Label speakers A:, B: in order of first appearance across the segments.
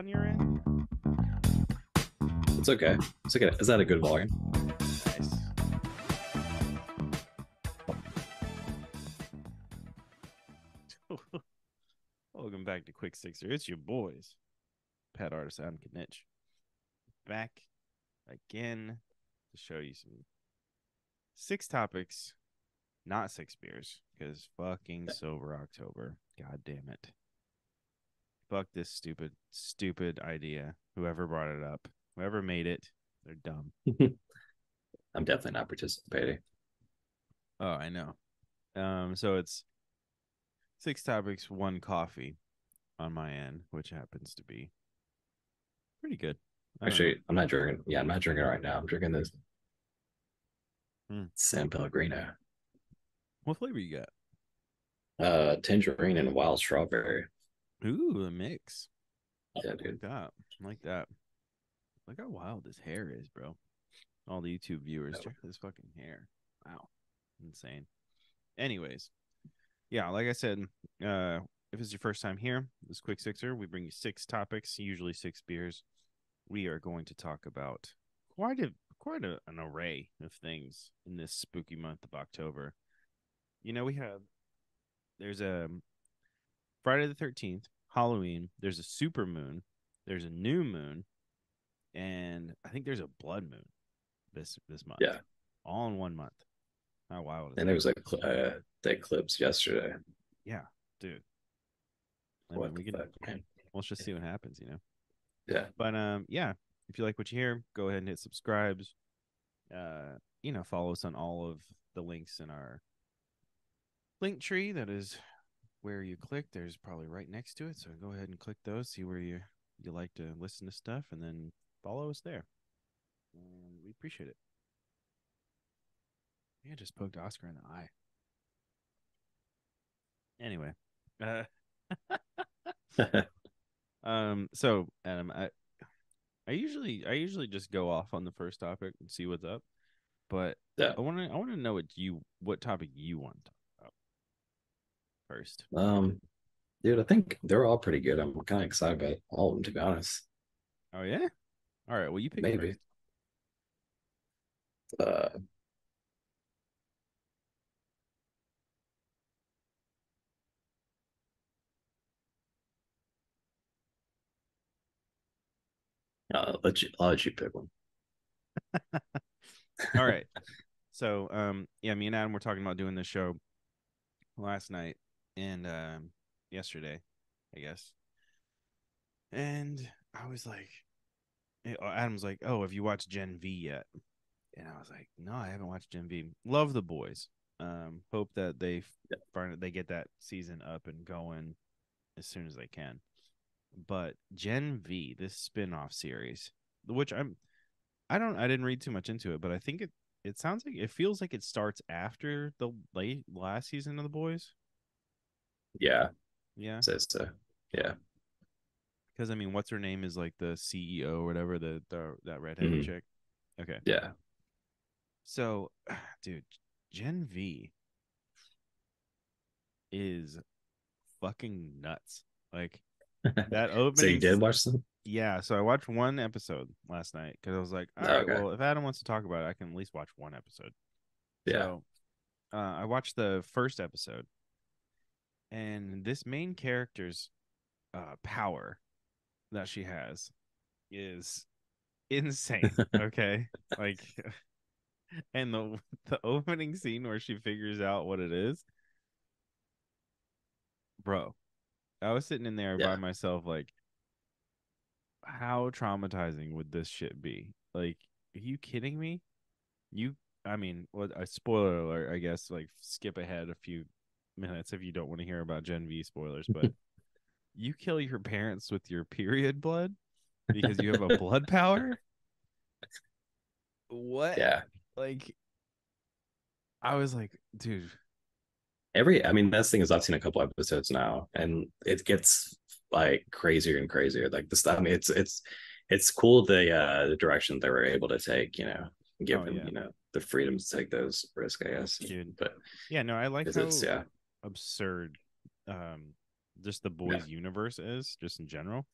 A: on your end?
B: It's okay. It's okay. Is that a good volume?
A: Nice. Welcome back to Quick Sixer. It's your boys, Pat Artus and Knych. Back again to show you some six topics, not six beers, because fucking sober October. God damn it. Fuck this stupid, stupid idea. Whoever brought it up, whoever made it, they're dumb.
B: I'm definitely not participating.
A: Oh, I know. Um, so it's six topics, one coffee on my end, which happens to be pretty good. Don't know.
B: Actually, I'm not drinking. Yeah, I'm not drinking right now. I'm drinking this
A: Hmm.
B: San Pellegrino,
A: what flavor you got?
B: uh, tangerine and wild strawberry.
A: Ooh, a mix.
B: Yeah,
A: I
B: dude.
A: like that. I like that. Look how wild this hair is, bro. All the YouTube viewers, check this fucking hair. Wow. Insane. Anyways, yeah, like I said, uh, if it's your first time here, this quick sixer, we bring you six topics, usually six beers. We are going to talk about quite a quite a, an array of things in this spooky month of October. You know, we have there's a Friday the thirteenth, Halloween. There's a super moon. There's a new moon, and I think there's a blood moon this this month.
B: Yeah.
A: all in one month. How wild is
B: And there was like uh, the eclipse yesterday.
A: yeah, dude. I
B: What
A: mean, we can
B: fuck,
A: let's just see what happens, you know.
B: Yeah.
A: But um, yeah, if you like what you hear, go ahead and hit subscribes. Uh, you know, follow us on all of the links in our link tree. That is where you click. There's probably right next to it. So go ahead and click those. See where you you like to listen to stuff, and then follow us there. And we appreciate it. Yeah, just poked Oscar in the eye. Anyway, uh, um, so Adam, I, I usually, I usually just go off on the first topic and see what's up, but
B: Yeah.
A: I want to, I want to know what you, what topic you want to talk first.
B: Um, dude, I think they're all pretty good. I'm kind of excited about all of them, to be honest.
A: Oh yeah, all right. Well, you pick
B: Maybe. Uh, uh, let you, I'll let you pick one.
A: All right. So, um, yeah, me and Adam were talking about doing this show last night and um yesterday, I guess. And I was like, oh, Adam's like, "Oh, have you watched Gen V yet?" And I was like, "No, I haven't watched Gen V. Love the boys. Um, hope that they find they get that season up and going as soon as they can." But Gen V, this spin-off series, which I'm I don't I didn't read too much into it, but I think it it sounds like it feels like it starts after the late last season of the boys.
B: Yeah,
A: Yeah.
B: says so. Yeah,
A: Because I mean, what's her name is like the CEO or whatever, the, the that redheaded
B: Mhm.
A: chick. Okay.
B: yeah.
A: So dude, Gen V is fucking nuts. Like that opening
B: so you did watch them?
A: Yeah, so I watched one episode last night because I was like, all
B: Oh,
A: right,
B: okay.
A: well, if Adam wants to talk about it, I can at least watch one episode.
B: Yeah.
A: So, uh, I watched the first episode, and this main character's uh, power that she has is insane. okay, like, and the the opening scene where she figures out what it is, bro. I was sitting in there by myself, like, how traumatizing would this shit be? Like, are you kidding me? You, I mean, what a spoiler alert, I guess. Like, skip ahead a few minutes if you don't want to hear about Gen V spoilers, but you kill your parents with your period blood because you have a blood power. What?
B: Yeah.
A: Like, I was like, dude,
B: Every, I mean, that's the thing is I've seen a couple episodes now, and it gets like crazier and crazier. Like this, I mean, it's it's it's cool the uh the direction they were able to take. You know, given,
A: Oh, yeah.
B: you know the freedom to take those risks. I guess,
A: Dude.
B: but
A: yeah, no, I like how
B: it's yeah,
A: absurd, um, just the boys' universe is, just in general.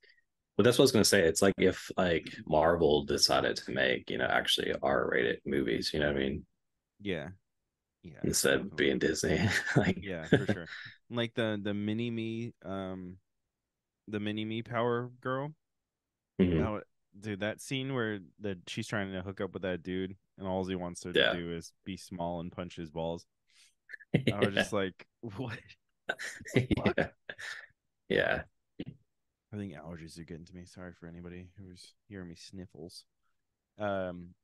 B: Well, that's what I was gonna say. It's like if like Marvel decided to make, you know, actually R-rated movies, you know what I mean?
A: Yeah. Yeah.
B: Instead of being Disney. like
A: Yeah, for sure. Like the the mini me, um, the mini me power girl.
B: Mhm.
A: Oh, dude, that scene where that she's trying to hook up with that dude, and all he wants her
B: Yeah.
A: to do is be small and punch his balls. I was just like, what?
B: yeah. Yeah.
A: I think allergies are getting to me. Sorry for anybody who's hearing me sniffles. Um,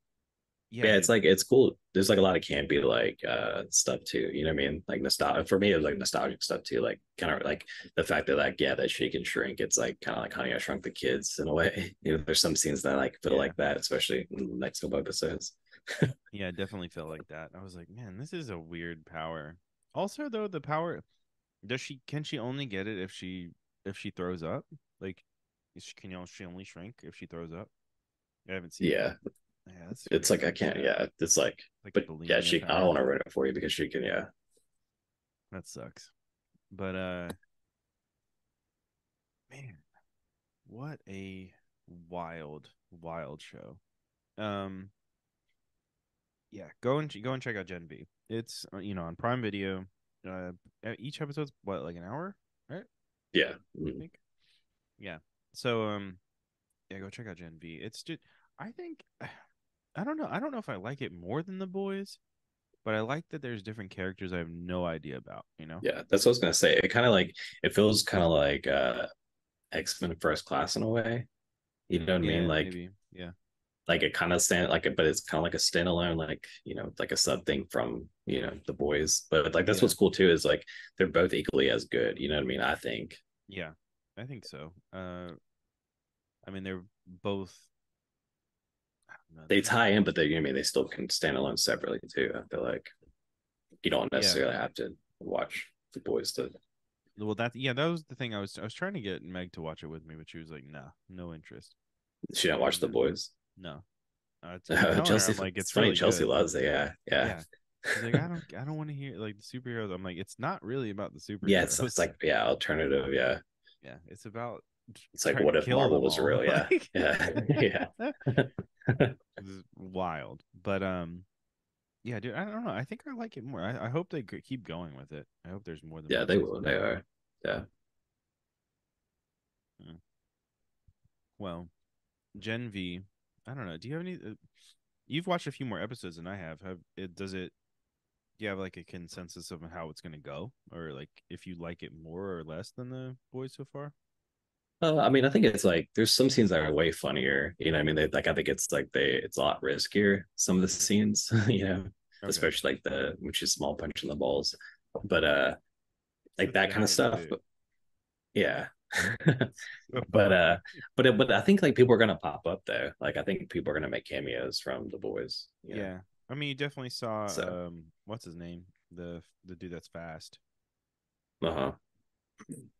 A: yeah,
B: Yeah, it's like it's cool. There's like a lot of campy like uh stuff too. You know what I mean? Like nostalgia for me, it was like nostalgic stuff too. Like kind of like the fact that like yeah, that she can shrink. It's like kind of like Honey I Shrunk the Kids in a way. You know, there's some scenes that I like feel
A: Yeah.
B: like that, especially in the next couple episodes.
A: yeah, it definitely felt like that. I was like, man, this is a weird power. Also, though, the power does she can she only get it if she if she throws up? Like, is she, can you- she only shrink if she throws up? I haven't seen.
B: Yeah,
A: it. yeah,
B: it's like I can't. Yeah, it's like,
A: like
B: but yeah, she. I don't want to ruin it for you because she can. Yeah,
A: That sucks. But uh man, what a wild, wild show. Um yeah, go and go and check out Gen V. It's uh, you know on Prime Video. Uh each episode's what like an hour, right?
B: yeah.
A: I
B: Mm.
A: think. Yeah. So um yeah, go check out Gen V. It's just I think I don't know. I don't know if I like it more than the boys, but I like that there's different characters I have no idea about, you know?
B: Yeah, that's what I was gonna say. It kind of like it feels kind of like uh X Men First Class in a way. You know what I mean? Like
A: maybe. Yeah.
B: Like it kind of stand like it, but it's kind of like a standalone, like you know, like a sub thing from you know the boys. But like that's
A: Yeah.
B: what's cool too is like they're both equally as good. You know what I mean? I think.
A: Yeah, I think so. Uh, I mean, they're both. Know,
B: They tie in, but they you know I mean they still can stand alone separately too. I feel like you don't
A: Yeah.
B: necessarily have to watch the boys to.
A: Well, that yeah, that was the thing. I was I was trying to get Meg to watch it with me, but she was like, nah no interest.
B: She don't watch the boys.
A: No." Uh, it's- I'm telling her,
B: Chelsea,
A: like,
B: it's,
A: it's
B: funny. Chelsea
A: good.
B: loves it. Yeah, yeah,
A: Yeah. Like, I don't, I don't want to hear like the superheroes. I'm like, it's not really about the superheroes.
B: yeah. It's, it's like yeah, alternative. Yeah,
A: yeah, it's about.
B: It's like, what if Marvel was
A: all.
B: real? Yeah.
A: Like-
B: Yeah. Yeah.
A: Wild, but um, yeah, dude, I don't know. I think I like it more. I, I hope they keep going with it. I hope there's more than
B: yeah, they will. They are. Yeah.
A: Well, Gen V, I don't know. Do you have any? Uh, you've watched a few more episodes than I have. Have it? Does it? Do you have like a consensus of how it's going to go, or like if you like it more or less than the boys so far?
B: Uh, I mean, I think it's like there's some scenes that are way funnier. You know, I mean, they like I think it's like they it's a lot riskier. Some of the scenes, you know,
A: Okay.
B: especially like the which is small punch in the balls, but uh, like that kind of stuff. But, yeah. but uh but but I think like people are gonna pop up though. Like I think people are gonna make cameos from the boys. know?
A: yeah. I mean, you definitely saw
B: So-
A: um, what's his name? The the dude that's fast.
B: Uh-huh.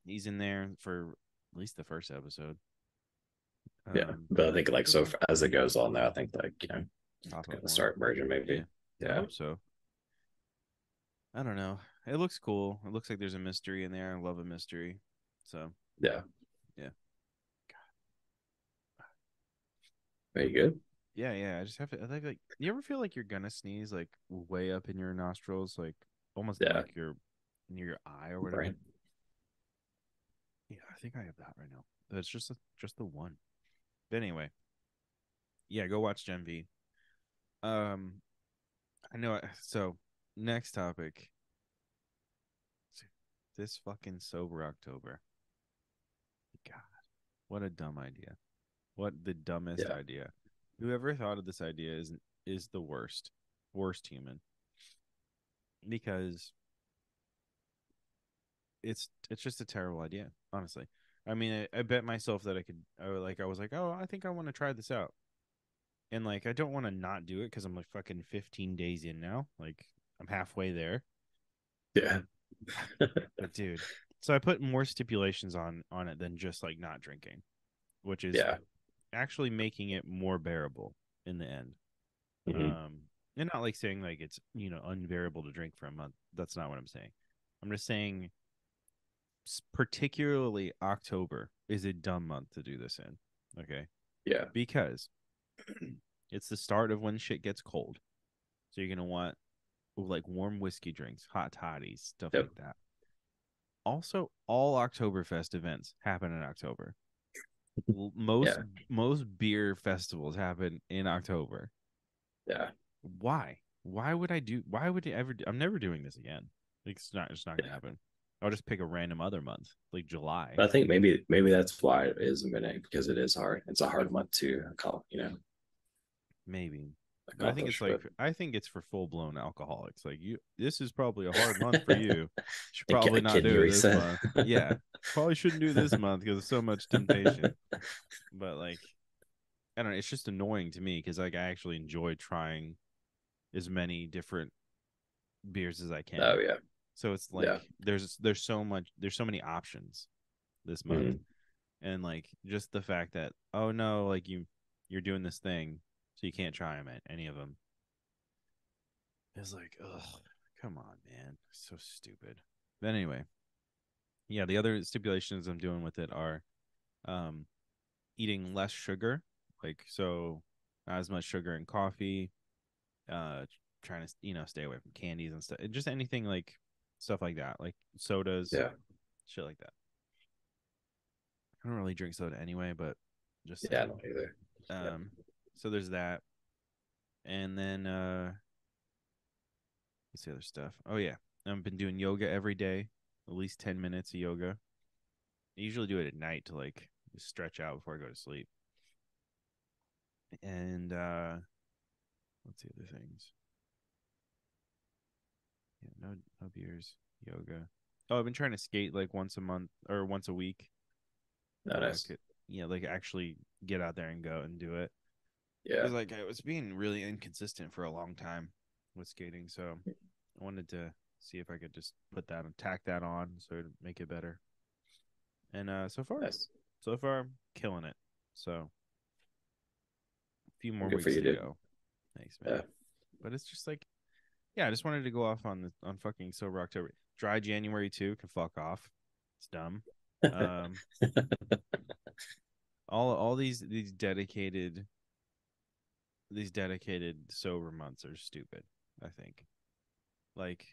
A: He's in there for at least the first episode.
B: Yeah.
A: Um,
B: But I think like so as it goes on though, I think like, you know, it's gonna start merging maybe.
A: I
B: Yeah.
A: hope so. I don't know. It looks cool. It looks like there's a mystery in there. I love a mystery. So
B: Yeah.
A: Yeah.
B: Very good.
A: yeah, yeah. I just have to. I think like you ever feel like you're gonna sneeze like way up in your nostrils, like almost
B: Yeah.
A: like your near your eye or whatever.
B: Right.
A: Yeah, I think I have that right now. It's just a, just the one. But anyway, yeah, go watch Gen V. Um, I know. I- So next topic. This fucking sober October. God, what a dumb idea. What the dumbest
B: Yeah.
A: idea. Whoever thought of this idea is is the worst, worst human. Because it's it's just a terrible idea, honestly. I mean, I, I bet myself that I could, I, would, like, I was like, oh, I think I want to try this out, and like, I don't want to not do it because I'm like fucking 15 days in now. Like, I'm halfway there.
B: Yeah.
A: But dude, so I put more stipulations on on it than just like not drinking, which is
B: yeah.
A: actually making it more bearable in the end.
B: Mhm.
A: Um, and not like saying like it's you know unbearable to drink for a month. That's not what I'm saying. I'm just saying, particularly October is a dumb month to do this in Okay.
B: Yeah.
A: Because it's the start of when shit gets cold. So you're gonna want like warm whiskey drinks, hot toddies, stuff
B: Yep.
A: like that. Also, all Oktoberfest events happen in October. Most
B: Yeah.
A: most beer festivals happen in October.
B: Yeah.
A: Why? Why would I do? Why would I ever? Do, I'm never doing this again. It's not. It's not gonna
B: Yeah.
A: happen. I'll just pick a random other month, like July.
B: But I think maybe maybe that's why it isn't been because it is hard. It's a hard month to call, you know.
A: Maybe. I think it's like I think it's for full blown alcoholics. Like you, this is probably a hard month for you. Should probably not do it this month. Yeah, probably shouldn't do this month because there's so much temptation. But like, I don't know. It's just annoying to me because like I actually enjoy trying as many different beers as I can.
B: oh yeah.
A: So it's like
B: Yeah.
A: there's there's so much there's so many options this month,
B: Mhm.
A: and like just the fact that oh no like you you're doing this thing so you can't try them at any of them It's like ugh come on man so stupid. But anyway, yeah the other stipulations I'm doing with it are um eating less sugar like so not as much sugar in coffee uh trying to you know stay away from candies and stuff just anything like stuff like that like sodas
B: Yeah.
A: shit like that i don't really drink soda anyway but just
B: Yeah, I don't either.
A: um so there's that. And then uh what's the other stuff? Oh yeah. I've been doing yoga every day at least 10 minutes of yoga. I usually do it at night to like stretch out before i go to sleep. And uh what's the other things? Yeah no no beers yoga. Oh i've been trying to skate like once a month or once a week.
B: No, nice.
A: could- yeah like actually get out there and go and do it
B: Yeah.
A: like I was being really inconsistent for a long time with skating, so I wanted to see if I could just put that and tack that on so it'd make it better. And uh so far,
B: Nice.
A: so far, I'm killing it. So a few more
B: Good
A: weeks
B: you,
A: to
B: dude.
A: go. Thanks, man.
B: Yeah.
A: But it's just like, yeah, I just wanted to go off on the on fucking sober October. Dry January too can fuck off. It's dumb. Um, all all these these dedicated these dedicated sober months are stupid i think like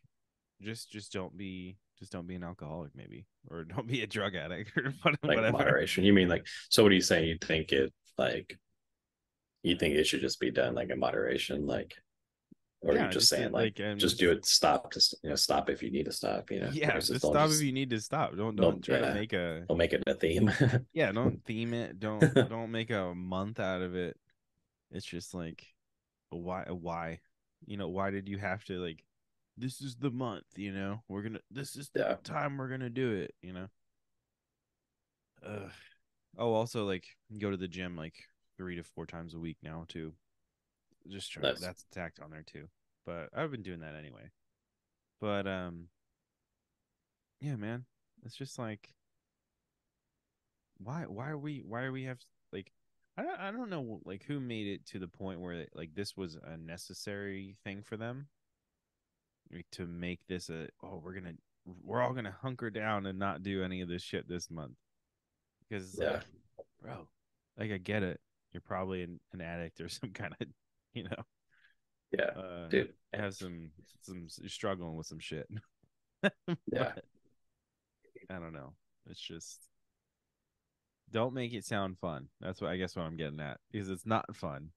A: just just don't be just don't be an alcoholic maybe or don't be a drug addict or what-
B: like
A: whatever
B: moderation. You mean like so what are you saying? You think it like you think it should just be done like in moderation, like or
A: Yeah,
B: you're just
A: just
B: saying like,
A: like, um,
B: just do it stop to you know stop if you need to stop, you know.
A: yeah just stop
B: just-
A: if you need to stop don't
B: don't,
A: don't try
B: yeah.
A: to make a
B: don't make it a theme.
A: yeah don't theme it don't don't make a month out of it it's just like why why you know why did you have to like this is the month you know we're gonna this is the
B: Yeah.
A: time we're gonna do it you know Ugh. oh also like go to the gym like three to four times a week now too just try
B: Nice.
A: that's tacked on there too but i've been doing that anyway but um yeah man it's just like why why are we why are we have like I don't, I don't know like who made it to the point where like this was a necessary thing for them to make this a oh we're gonna we're all gonna hunker down and not do any of this shit this month because
B: Yeah.
A: like bro like I get it you're probably an, an addict or some kind of you know
B: yeah,
A: uh
B: dude.
A: have some some you're struggling with some shit
B: Yeah.
A: I don't know. It's just don't make it sound fun. That's what I guess what I'm getting at because it's not fun.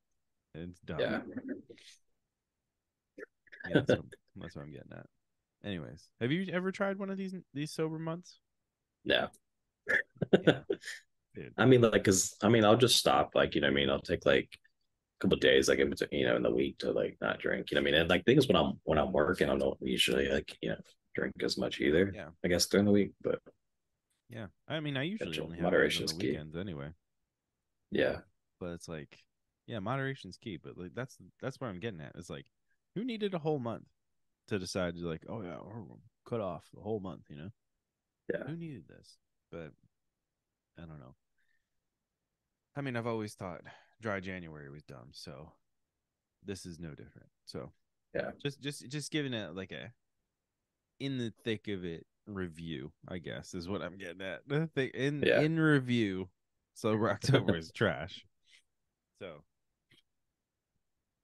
A: It's dumb.
B: Yeah.
A: Yeah, that's, what, that's what I'm getting at. Anyways, have you ever tried one of these these sober months?
B: No.
A: Yeah, dude.
B: I mean, like, cause I mean, I'll just stop. Like, you know, what I mean, I'll take like a couple of days, like in between, you know, in the week to like not drink. You know, what I mean, and like things when I'm when I'm working, I don't usually like you know drink as much either.
A: Yeah.
B: I guess during the week, but
A: Yeah, I mean, I usually only have
B: Moderation
A: on
B: key.
A: the weekends anyway.
B: yeah,
A: But it's like, yeah, moderation's key. But like that's that's what I'm getting at. It's like, who needed a whole month to decide to like, oh yeah, cut off the whole month? You know?
B: Yeah.
A: Who needed this? But I don't know. I mean, I've always thought dry January was dumb, so this is no different. So
B: Yeah.
A: just just just giving it like a in the thick of it review, I guess, is what I'm getting at. In
B: Yeah.
A: in review, Sober October is trash. So,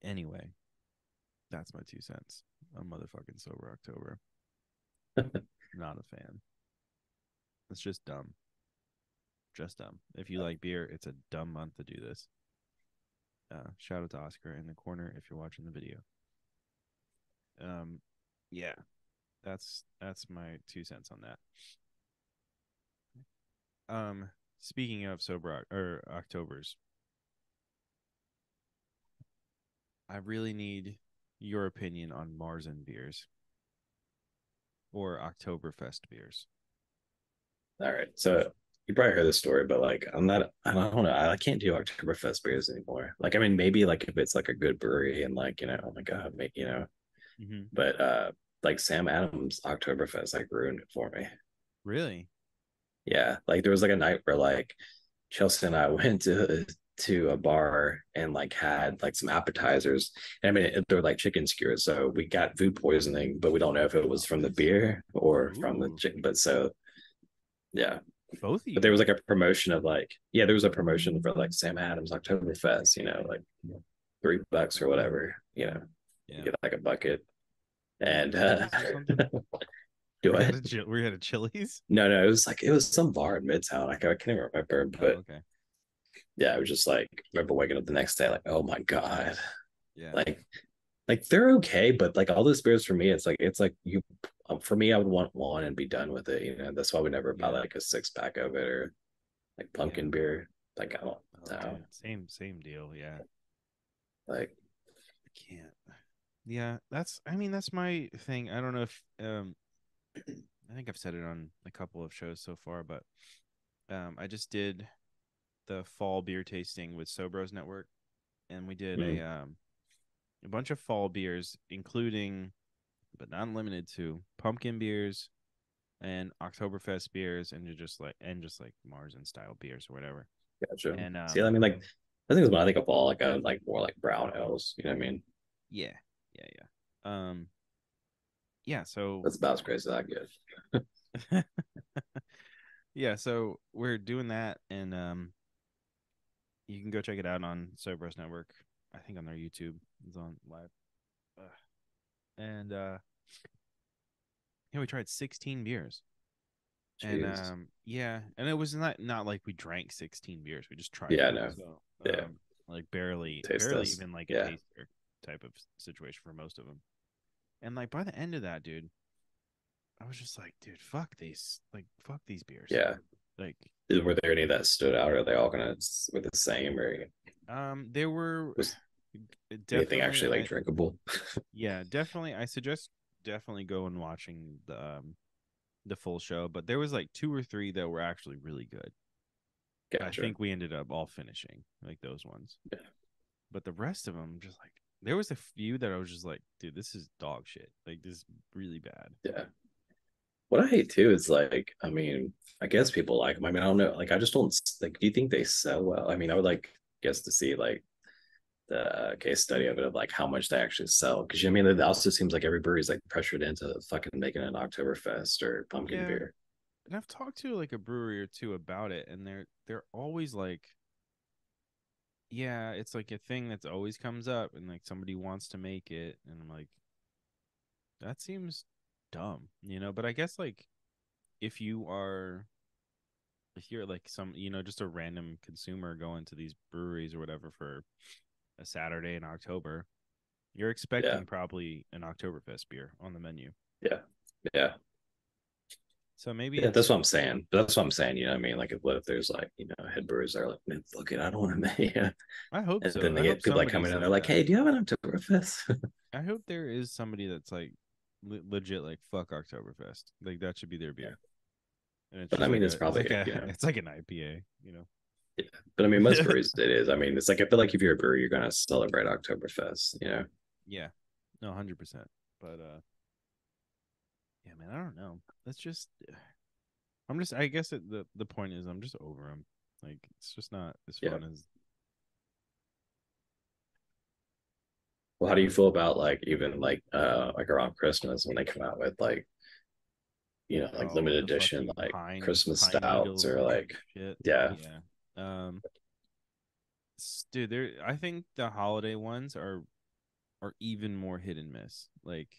A: anyway, that's my two cents on motherfucking Sober October. Not a fan. It's just dumb. Just dumb. If you like beer, it's a dumb month to do this. Uh, shout out to Oscar in the corner if you're watching the video. Um, yeah, that's that's my two cents on that. Um, speaking of sober or October's, I really need your opinion on Marzen beers or Oktoberfest beers.
B: All right. So you probably heard this story, but like I'm not I don't know. I can't do Oktoberfest beers anymore. Like I mean maybe like if it's like a good brewery and like, you know, oh my god, make you know.
A: Mm-hmm.
B: But uh like Sam Adams Oktoberfest like ruined it for me.
A: Really?
B: Yeah. Like there was like a night where like Chelsea and I went to to a bar and like had like some appetizers. And I mean, they're like chicken skewers, so we got food poisoning, but we don't know if it was from the beer or Ooh. from the chicken. But so, yeah,
A: both.
B: But there was like a promotion of like, yeah, there was a promotion for like Sam Adams Oktoberfest, you know, like three bucks or whatever, you know, yeah. get like a bucket. And uh,
A: do I? We had a Chili's.
B: No, no, it was like it was some bar in Midtown. Like I can't even remember, but oh, okay yeah, I was just like, remember waking up the next day, like, oh my god,
A: yeah,
B: like, like they're okay, but like all those beers for me, it's like it's like you, um, for me, I would want one and be done with it. You know, that's why we never buy like a six pack of it or like pumpkin yeah. beer. Like I don't okay. know.
A: Same same deal. Yeah.
B: Like
A: I can't. Yeah, that's. I mean, that's my thing. I don't know if um, I think I've said it on a couple of shows so far, but um, I just did the fall beer tasting with Sobros Network, and we did mm. a um, a bunch of fall beers, including but not limited to pumpkin beers and Oktoberfest beers, and just like and just like Marzen style beers or whatever.
B: Gotcha.
A: And um,
B: see, I mean, like I think it's when I think of fall, like I like more like brown ales. You know what I mean?
A: Yeah, yeah, yeah. Um, yeah. So
B: that's about as crazy as I get.
A: yeah, so we're doing that, and um, you can go check it out on Sobros Network. I think on their YouTube. It's on live. Ugh. And uh yeah, we tried 16 beers. Jeez. And um yeah, and it was not not like we drank 16 beers. We just tried.
B: Yeah, no.
A: So, yeah. Um, like barely Taste barely this. even like a yeah. taster type of situation for most of them. And like by the end of that, dude, I was just like, dude, fuck these, like, fuck these beers.
B: Yeah.
A: Like,
B: were there any that stood out? Or are they all gonna were the same? Or
A: um, there were
B: was anything actually like I, drinkable?
A: yeah, definitely. I suggest definitely go and watching the um, the full show. But there was like two or three that were actually really good. Gotcha. I think we ended up all finishing like those ones.
B: Yeah.
A: But the rest of them, just like there was a few that I was just like, dude, this is dog shit. Like this is really bad.
B: Yeah. What I hate too is like, I mean, I guess people like them. I mean, I don't know. Like, I just don't like. Do you think they sell well? I mean, I would like guess to see like the case study of it of like how much they actually sell. Because I mean, it also seems like every brewery is like pressured into fucking making an Oktoberfest or pumpkin yeah. beer.
A: And I've talked to like a brewery or two about it, and they're they're always like, yeah, it's like a thing that's always comes up, and like somebody wants to make it, and I'm like, that seems dumb, you know. But I guess like if you are if you're like some you know just a random consumer going to these breweries or whatever for a Saturday in October, you're expecting yeah. probably an Oktoberfest beer on the menu.
B: Yeah, yeah.
A: So maybe
B: yeah, that's what I'm saying. But That's what I'm saying. You know, what I mean, like, what if there's like, you know, head brewers are like, man, look it, I don't want to make it.
A: I hope
B: and
A: so.
B: then they I get people like coming in, they're like, hey, do you have an Oktoberfest?
A: I hope there is somebody that's like legit like fuck Oktoberfest. Like that should be their beer.
B: And it's but I mean, like it's a, probably
A: it's like,
B: a, you know,
A: it's like an IPA, you know.
B: Yeah, but I mean, most breweries it is. I mean, it's like I feel like if you're a brewer, you're gonna celebrate Oktoberfest, you know.
A: Yeah, no, hundred percent. But uh, yeah, man, I don't know. That's just. I'm just. I guess it, the the point is, I'm just over them. Like it's just not as fun yeah. as
B: Well, how do you feel about like even like uh like around Christmas when they come out with like you know like oh, limited edition like pine, Christmas pine stouts or like
A: shit.
B: yeah.
A: yeah. Um, dude, there. I think the holiday ones are are even more hit and miss. Like,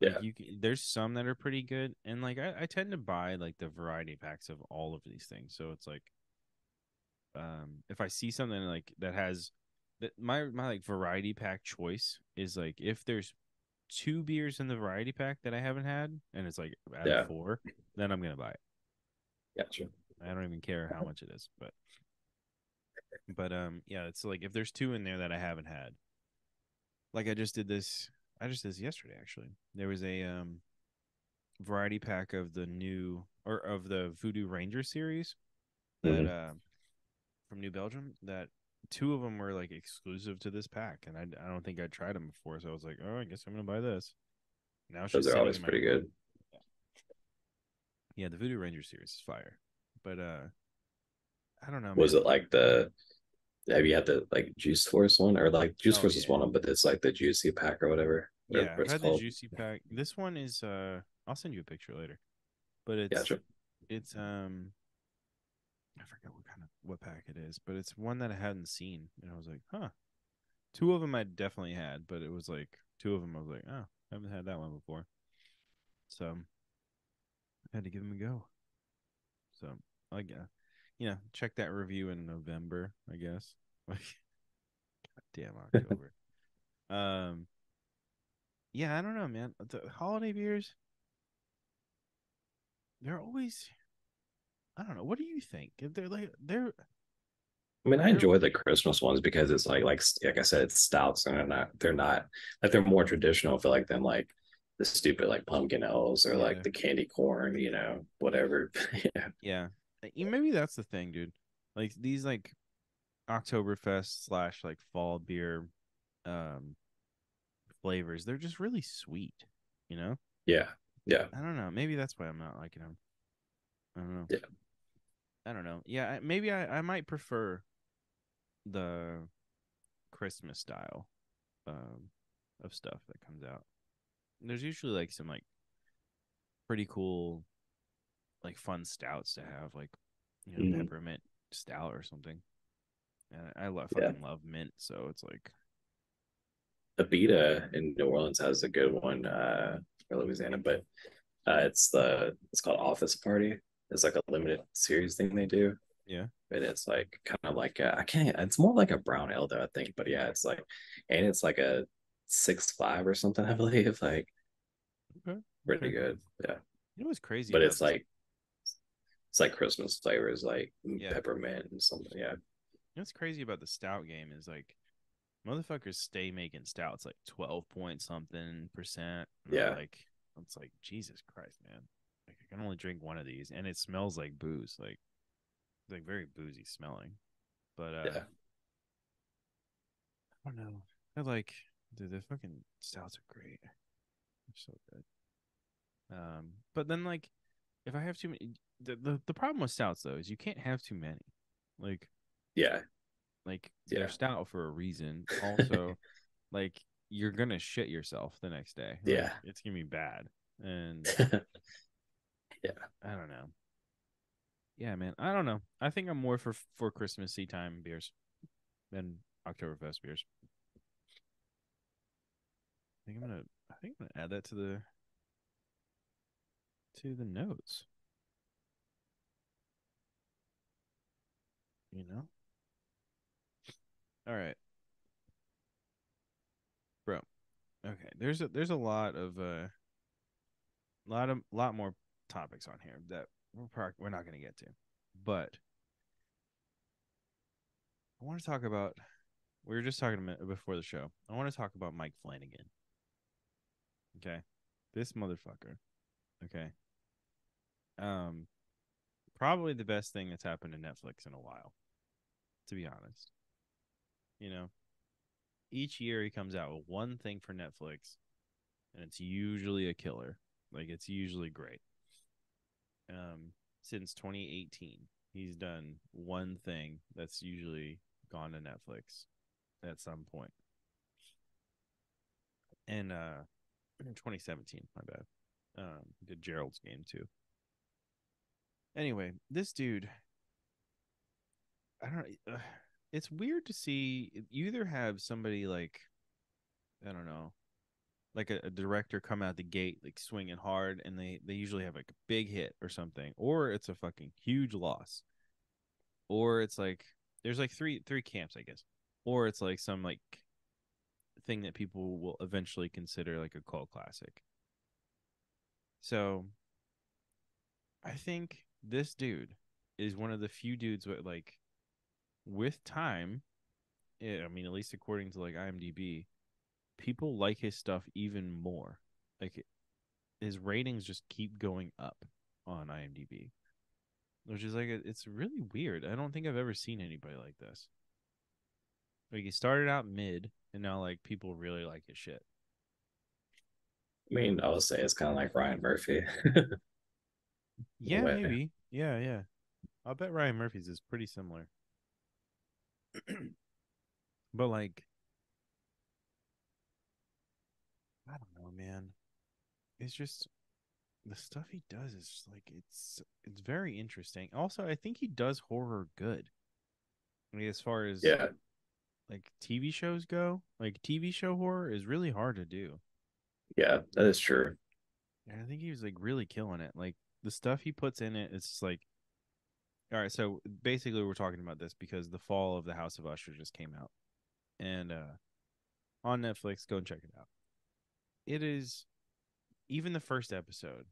B: Yeah.
A: you can, there's some that are pretty good, and like I, I tend to buy like the variety packs of all of these things. So it's like, um, if I see something like that has that my my like variety pack choice is like if there's two beers in the variety pack that I haven't had, and it's like out
B: Yeah.
A: of four, then I'm gonna buy it.
B: Gotcha.
A: I don't even care how much it is, but but um yeah, it's like if there's two in there that I haven't had. Like I just did this I just did this yesterday actually. There was a um variety pack of the new or of the Voodoo Ranger series that
B: Mhm.
A: uh from New Belgium that two of them were like exclusive to this pack and I, I don't think I'd tried them before so I was like, "Oh, I guess I'm going to buy this." Now it's
B: Those are always pretty good.
A: Yeah, the Voodoo Ranger series is fire. But uh I don't know.
B: Was
A: man.
B: it like the have you had the like Juice Force one or like Juice
A: Oh,
B: Force is one of them, but it's like the juicy pack or whatever.
A: Yeah, I've
B: it's
A: had
B: called.
A: the juicy pack. This one is uh I'll send you a picture later. But it's
B: Gotcha.
A: it's um I forget what kind of what pack it is, but it's one that I hadn't seen and I was like, "Huh." Two of them I definitely had, but it was like two of them I was like, "Oh, I haven't had that one before." So I had to give them a go. So, I guess, you know, check that review in November, I guess. Like God damn October. um yeah, I don't know, man. The holiday beers, they're always, I don't know. What do you think? They're like, they're,
B: I mean, I enjoy the Christmas ones because it's like like like I said, it's stouts and they're not they're not like they're more traditional. I feel like than like the stupid like pumpkin elves or
A: Yeah.
B: like the candy corn, you know, whatever. yeah.
A: yeah. You- Maybe that's the thing, dude. Like these, like Oktoberfest slash like fall beer, um, flavors. They're just really sweet. You know.
B: Yeah. Yeah.
A: I don't know. Maybe that's why I'm not liking them. I don't know.
B: Yeah.
A: I don't know. Yeah, maybe I, I might prefer the Christmas style um, of stuff that comes out. There's usually like some like pretty cool, like fun stouts to have, like you know
B: Mhm.
A: peppermint stout or something. And I, love
B: Yeah.
A: fucking love mint, so it's like
B: Abita in New Orleans has a good one, uh or Louisiana, but uh it's the it's called Office Party. It's like a limited series thing they do.
A: Yeah.
B: And it's like kind of like I I can't it's more like a brown ale though, I think. But yeah, it's like and it's like a six five or something, I believe. Like
A: Okay,
B: pretty
A: okay.
B: good. Yeah.
A: you know what's crazy,
B: But it's
A: this-
B: like it's like Christmas flavors, like
A: Yeah.
B: peppermint and something. Yeah.
A: What's crazy about the stout game is like motherfuckers stay making stouts like twelve point something percent.
B: Yeah.
A: like it's like Jesus Christ, man. Like I can only drink one of these, and it smells like booze, like like very boozy smelling. But uh,
B: Yeah.
A: I don't know. I like dude, the fucking stouts are great. They're so good. Um, but then like if I have too many, the, the the problem with stouts though is you can't have too many. Like
B: Yeah.
A: like
B: Yeah.
A: they're stout for a reason. Also, like you're gonna shit yourself the next day. Like,
B: Yeah.
A: it's gonna be bad. And yeah. I don't know. Yeah, man. I don't know. I think I'm more for for Christmassy time beers than Oktoberfest beers. I think I'm gonna. I think I'm gonna add that to the to the notes. You know. All right, bro. Okay, there's a there's a lot of uh, lot of lot more topics on here that we're pro- we're not gonna get to, but I want to talk about. We were just talking before the show. I want to talk about Mike Flanagan. Okay, this motherfucker. Okay. Um, probably the best thing that's happened to Netflix in a while. To be honest, you know, each year he comes out with one thing for Netflix, and it's usually a killer. Like it's usually great. Um, since 2018, he's done one thing that's usually gone to Netflix at some point. And uh, in 2017, my bad. Um, did Gerald's game too. Anyway, this dude I don't. Uh, it's weird to see. You either have somebody like, I don't know, like a, a, director come out the gate like swinging hard, and they they usually have like a big hit or something, or it's a fucking huge loss, or it's like there's like three three camps, I guess, or it's like some like thing that people will eventually consider like a cult classic. So I think this dude is one of the few dudes with like with time yeah, I mean at least according to like IMDb people like his stuff even more. Like his ratings just keep going up on IMDb which is like it's really weird. I don't think I've ever seen anybody like this. Like he started out mid and now like people really like his shit.
B: I mean, I would say it's kind of like Ryan Murphy.
A: yeah, maybe. Yeah, yeah. I'll bet Ryan Murphy's is pretty similar. but like I don't know, man. It's just the stuff he does is just like it's it's very interesting. Also, I think he does horror good. I mean, as far as
B: yeah,
A: like TV shows go, like TV show horror is really hard to do.
B: Yeah, that is true.
A: And I think he was like really killing it. Like the stuff he puts in it, it's like all right, so basically we're talking about this because the fall of the House of Usher just came out. And uh on Netflix, go and check it out. It is even the first episode,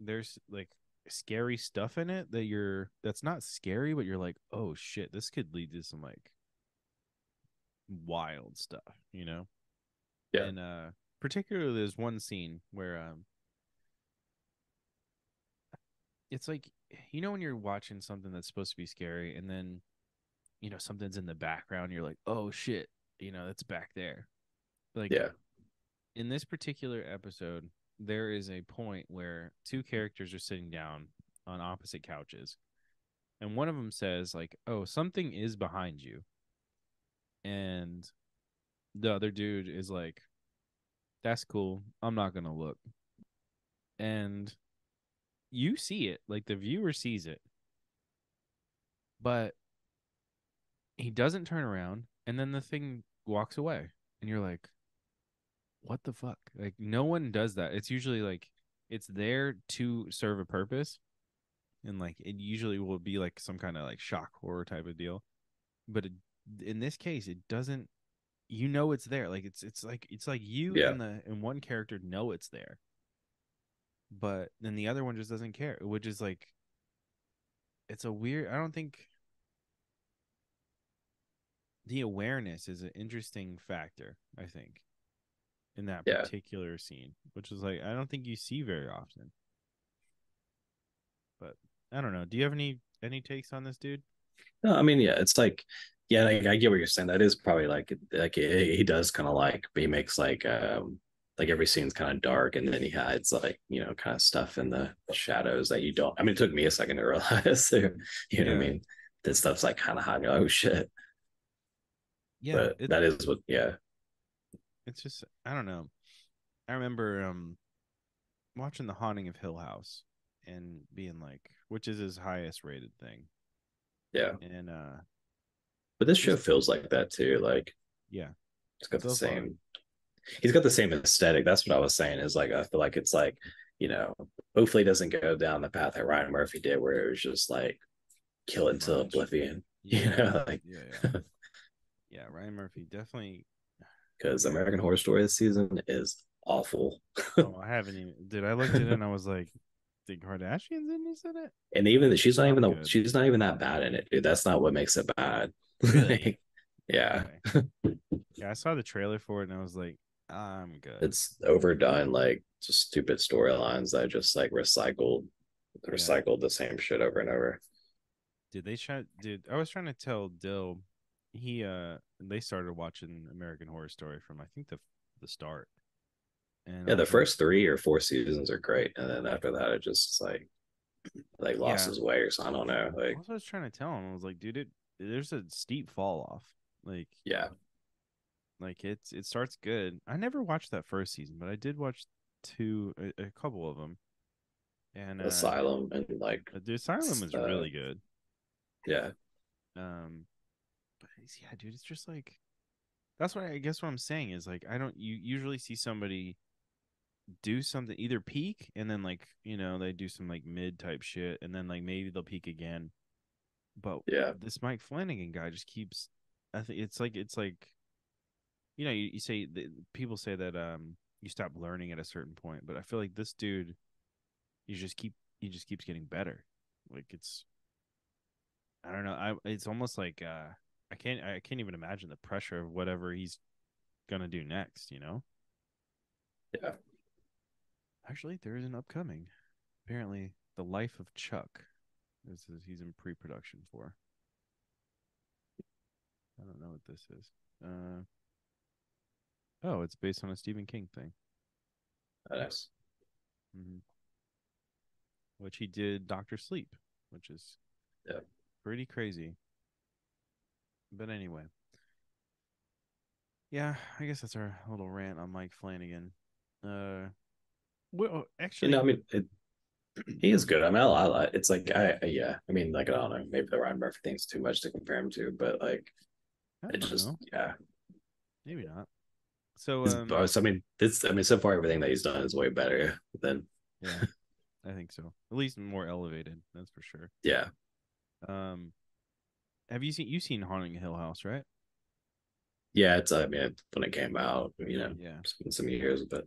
A: there's like scary stuff in it that you're that's not scary, but you're like, oh shit, this could lead to some like wild stuff, you know?
B: Yeah.
A: And uh particularly there's one scene where um it's like you know when you're watching something that's supposed to be scary and then you know something's in the background you're like oh shit you know that's back there. Like
B: yeah.
A: in this particular episode there is a point where two characters are sitting down on opposite couches and one of them says like oh something is behind you. And the other dude is like that's cool i'm not gonna look. And you see it, like the viewer sees it, but he doesn't turn around, and then the thing walks away, and you're like, "What the fuck?" Like no one does that. It's usually like it's there to serve a purpose, and like it usually will be like some kind of like shock horror type of deal, but it, in this case, it doesn't. You know it's there. Like it's it's like it's like you
B: Yeah.
A: and the and one character know it's there but then the other one just doesn't care, which is like it's a weird I don't think the awareness is an interesting factor, I think, in that
B: Yeah.
A: particular scene, which is like I don't think you see very often. But I don't know. Do you have any any takes on this dude?
B: No, I mean, yeah, it's like, yeah, like, I get what you're saying. That is probably like, like he, he does kind of like, he makes like, um, like every scene's kind of dark, and then he hides like, you know, kind of stuff in the shadows that you don't. I mean, it took me a second to realize, you know what I mean? This stuff's like kind of hiding. You're like, oh shit!
A: Yeah,
B: but
A: it-
B: that is what, yeah,
A: it's just I don't know. I remember um watching The Haunting of Hill House and being like, which is his highest rated thing,
B: yeah.
A: and uh
B: But this show feels like that too. Like
A: yeah,
B: it's got the
A: So
B: same. He's got the same aesthetic. That's what I was saying. Is like I feel like it's like you know, hopefully it doesn't go down the path that Ryan Murphy did, where it was just like kill it to oblivion.
A: yeah,
B: You know, like
A: yeah, yeah. yeah. Ryan Murphy definitely.
B: because American Horror Story this season is awful.
A: Oh, I haven't even. Did I looked at it and I was like, the Kardashians in this in it?
B: And even she's not even the, she's not even that bad in it, dude. That's not what makes it bad.
A: Really?
B: yeah,
A: Okay. yeah, I saw the trailer for it and I was like, I'm good.
B: it's overdone, like just stupid storylines that just like recycled, recycled the same shit over and over.
A: Did they try? Dude, I was trying to tell Dill. He uh, they started watching American Horror Story from I think the the start. And
B: Yeah,
A: I
B: the first three or four seasons are great, and then after that, it just like like lost
A: Yeah.
B: his way or something. I don't know. Like,
A: I was trying to tell him. I was like, dude, it there's a steep fall off. Like,
B: yeah,
A: like it's it starts good. I never watched that first season, but I did watch two, a, a couple of them. And uh,
B: Asylum and like
A: The Asylum is
B: uh,
A: really good.
B: yeah,
A: Um, but yeah, dude, it's just like that's what I guess what I'm saying is like I don't you usually see somebody do something either peak and then like you know they do some like mid type shit and then like maybe they'll peak again. But
B: Yeah.
A: this Mike Flanagan guy just keeps. I think it's like it's like, you know, you, you say the, people say that um you stop learning at a certain point, but I feel like this dude, you just keep he just keeps getting better. Like it's, I don't know. I it's almost like uh I can't I can't even imagine the pressure of whatever he's gonna do next. You know.
B: Yeah.
A: Actually, there is an upcoming. Apparently, the life of Chuck. This is he's in pre-production for. I don't know what this is. Uh, oh, it's based on a Stephen King thing,
B: Nice.
A: hmm which he did Doctor Sleep, which is
B: Yeah.
A: pretty crazy. But anyway, yeah, I guess that's our little rant on Mike Flanagan. Uh, well, actually,
B: You know, I mean, it, he is good. I mean, I, I, it's like, I, I- yeah. I mean, like, I don't know. Maybe the Ryan Murphy thing's too much to compare him to, but like,
A: I
B: it just,
A: know.
B: yeah.
A: maybe not. So, um,
B: I mean, this, I mean, so far everything that he's done is way better than,
A: yeah, I think so. At least more elevated, that's for sure.
B: yeah.
A: Um, have you seen you seen Haunting Hill House, right?
B: Yeah, it's, I mean, when it came out, you know,
A: Yeah,
B: it's been some years, but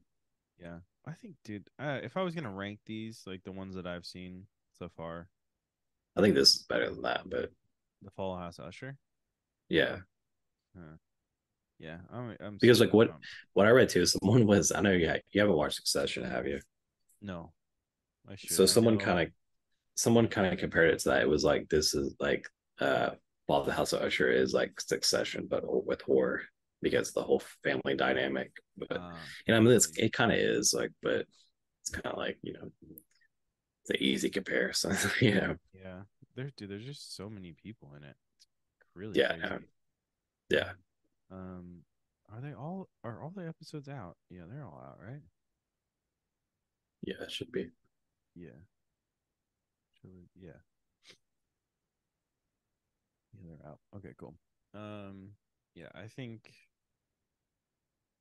A: yeah. I think, dude, uh, if I was gonna rank these, like the ones that I've seen so far,
B: I think this is better than that. But
A: the Fall House Usher.
B: yeah,
A: Yeah, I'm. I'm
B: Because, like, what- what I read too, someone was, I know you, you haven't watched Succession, have you?
A: No, I should.
B: so
A: I
B: someone kind of someone kind of compared it to that it was like this is like uh while the house of usher is like succession but with horror because the whole family dynamic but
A: Uh,
B: you know i mean it's, it kind of is like but it's kind of like you know it's an easy comparison you know
A: yeah, there, dude. There's just so many people in it. It's really
B: Yeah,
A: crazy.
B: yeah
A: Um, are they all? Are all the episodes out? Yeah, they're all out, right?
B: yeah it should be
A: Yeah. Should we- Yeah. Yeah, they're out. Okay, cool. Um, yeah, I think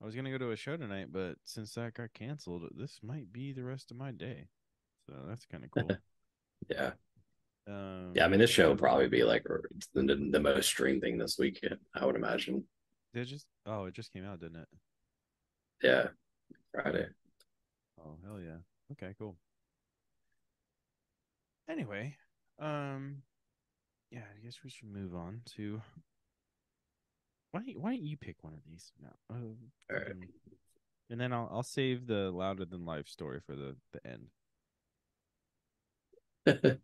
A: I was gonna go to a show tonight, but since that got canceled, this might be the rest of my day. So that's kind of cool.
B: yeah
A: um,
B: yeah i mean this show will probably be like the, the most streamed thing this weekend i would imagine
A: They just oh, it just came out, didn't it?
B: yeah friday
A: Oh hell yeah. Okay, cool. Anyway, um yeah, I guess we should move on to why don't you, why don't you pick one of these now? Uh,
B: All right.
A: And then I'll I'll save the louder than life story for the the end.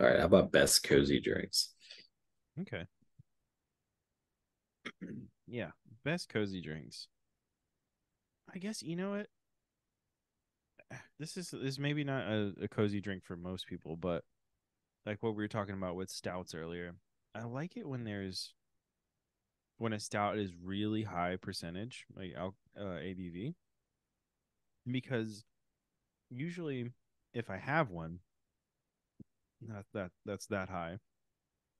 B: all right how about best cozy drinks
A: Okay. yeah, best cozy drinks. I guess you know what. This is this is maybe not a, a cozy drink for most people, but like what we were talking about with stouts earlier, I like it when there's when a stout is really high percentage, like uh, ABV, because usually if I have one, not that that's that high,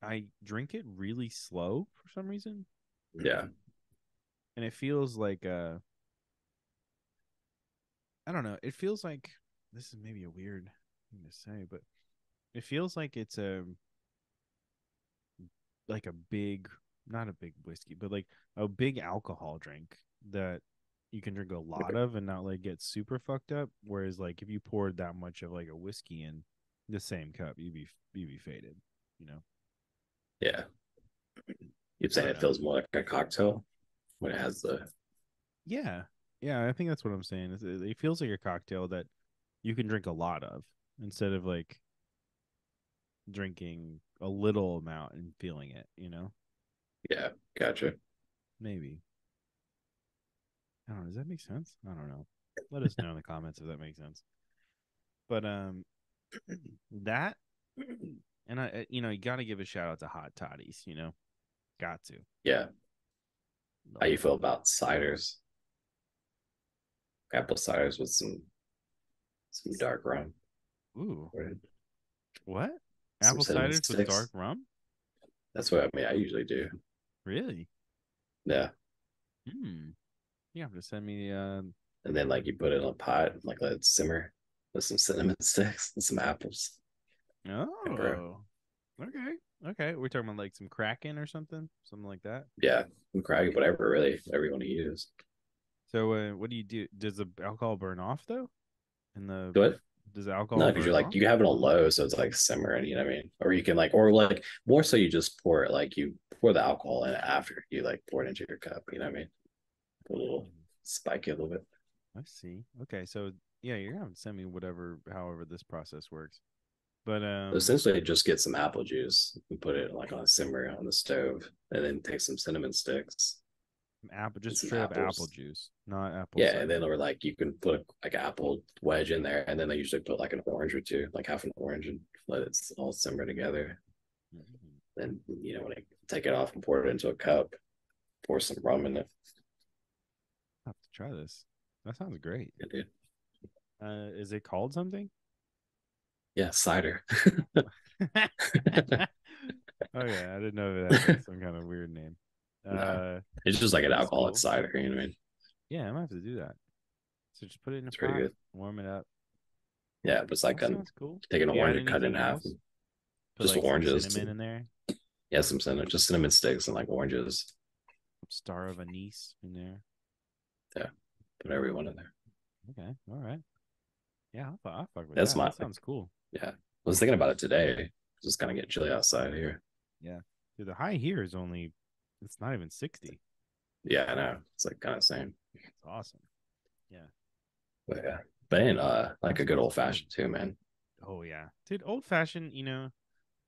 A: I drink it really slow for some reason,
B: yeah
A: and it feels like uh, I don't know. It feels like this is maybe a weird thing to say, but it feels like it's a like a big, not a big whiskey, but like a big alcohol drink that you can drink a lot of and not like get super fucked up. Whereas like if you poured that much of like a whiskey in the same cup, you'd be you'd be faded. You know.
B: Yeah. You're saying it feels more like a cocktail when it has the
A: Yeah, yeah, I think that's what I'm saying. It, it feels like a cocktail that you can drink a lot of instead of like drinking a little amount and feeling it. You know,
B: yeah, gotcha.
A: maybe. I don't know. Does that make sense? I don't know. Let us know in the comments if that makes sense. But um, that and I, uh, you know, you got to give a shout out to Hot Toddies. You know, got to.
B: Yeah. How you feel about ciders? Apple ciders with some some dark rum.
A: Ooh, what?
B: some
A: Apple ciders with dark rum?
B: That's what I mean. I usually do.
A: Really?
B: Yeah,
A: Hmm. You have to send me uh
B: and then like you put it in a pot, like let it simmer with some cinnamon sticks and some apples.
A: Oh. Okay. Okay. We're talking about like some Kraken or something? Something like that.
B: Yeah, and crack whatever really, whatever you want to use.
A: So uh, what do you do? Does the alcohol burn off though? In the
B: But
A: does the alcohol
B: no, because you're like you have it on low, so it's like simmering. You know what I mean? Or you can like, or like more so, you just pour it like you pour the alcohol in after you like pour it into your cup. You know what I mean? A little spike it a little bit.
A: I see. Okay, so yeah, you're gonna have to send me whatever, however this process works. But um,
B: Essentially, just get some apple juice and put it like on a simmer on the stove, and then take some cinnamon sticks.
A: apple, just
B: some
A: straight up apple juice, not apple.
B: Yeah,
A: cider.
B: and then or like you can put like apple wedge in there, and then they usually put like an orange or two, like half an orange, and let it all simmer together.
A: Mhm.
B: Then you know when I take it off and pour it into a cup, pour some rum in it.
A: I'll have to try this. That sounds great.
B: Yeah, dude.
A: Uh, is it called something?
B: Yeah, cider.
A: oh yeah, I didn't know that had some kind of weird name.
B: No.
A: Uh,
B: it's just like an alcoholic
A: cool.
B: cider. You know what I mean?
A: yeah, I might have to do that. So just put it in a
B: It's pretty
A: pot,
B: good.
A: warm it up.
B: Yeah, but it's like
A: sounds cool.
B: take an
A: You
B: orange and cut it in half. Just
A: like
B: oranges.
A: cinnamon in there.
B: Yeah, some cinnamon, just cinnamon sticks and like oranges,
A: Star of anise in there.
B: Yeah, put every one in there.
A: Okay, all right. Yeah, I'll, I'll fuck with
B: That's
A: that.
B: my-
A: That sounds cool.
B: Yeah, I was thinking about it today. It's just kind of get chilly outside here. Yeah.
A: Dude, the high here is only. It's not even sixty.
B: Yeah, I know. It's like kind of same.
A: It's awesome. Yeah.
B: But yeah, but in uh, like a good old fashioned too, man.
A: Oh yeah, dude. Old fashioned. You know,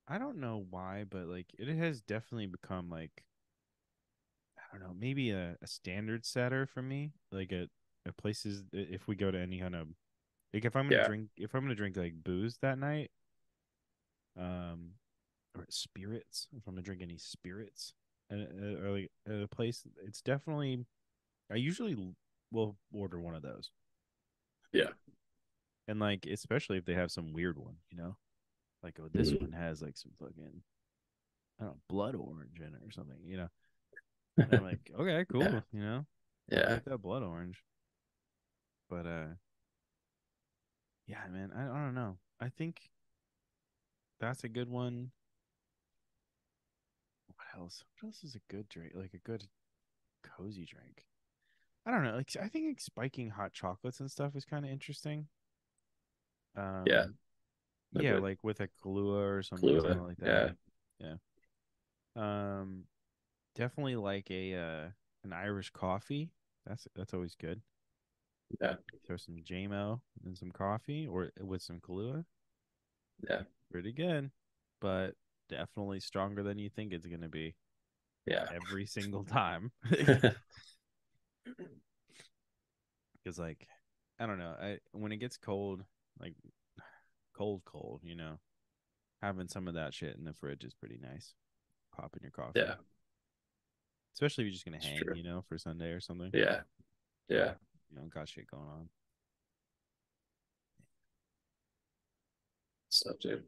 A: I don't know why, but like it has definitely become like. I don't know, maybe a, a standard setter for me. Like at, at places, if we go to any kind of, like if I'm gonna
B: Yeah.
A: drink, if I'm gonna drink like booze that night, um, or spirits, if I'm gonna drink any spirits, at, or like at a place, it's definitely. I usually will order one of those.
B: Yeah.
A: And like, especially if they have some weird one, you know, like oh, this
B: Mhm.
A: one has like some fucking, I don't know, blood orange in it or something, you know. And I'm like, okay, cool,
B: Yeah.
A: you know, I
B: Yeah,
A: like that blood orange. But uh, yeah, man, I, I don't know. I think that's a good one. What else? What else is a good drink? Like a good cozy drink. I don't know. Like I think like, spiking hot chocolates and stuff is kind of interesting. Um,
B: Yeah.
A: yeah,
B: Like
A: like with a Kahlua or something,
B: Kahlua,
A: something like that. Yeah, Um, definitely like a uh an Irish coffee. That's that's always good.
B: Yeah.
A: Throw some JMO and some coffee, or with some Kahlua.
B: Yeah.
A: Pretty good, but definitely stronger than you think it's gonna be
B: yeah.
A: every single time. Because like, I don't know. I when it gets cold, like cold, cold, you know, having some of that shit in the fridge is pretty nice. Popping your coffee.
B: yeah.
A: Especially if you're just gonna hang, you know, for Sunday or something.
B: Yeah. Yeah.
A: You know, got shit going on.
B: So, dude.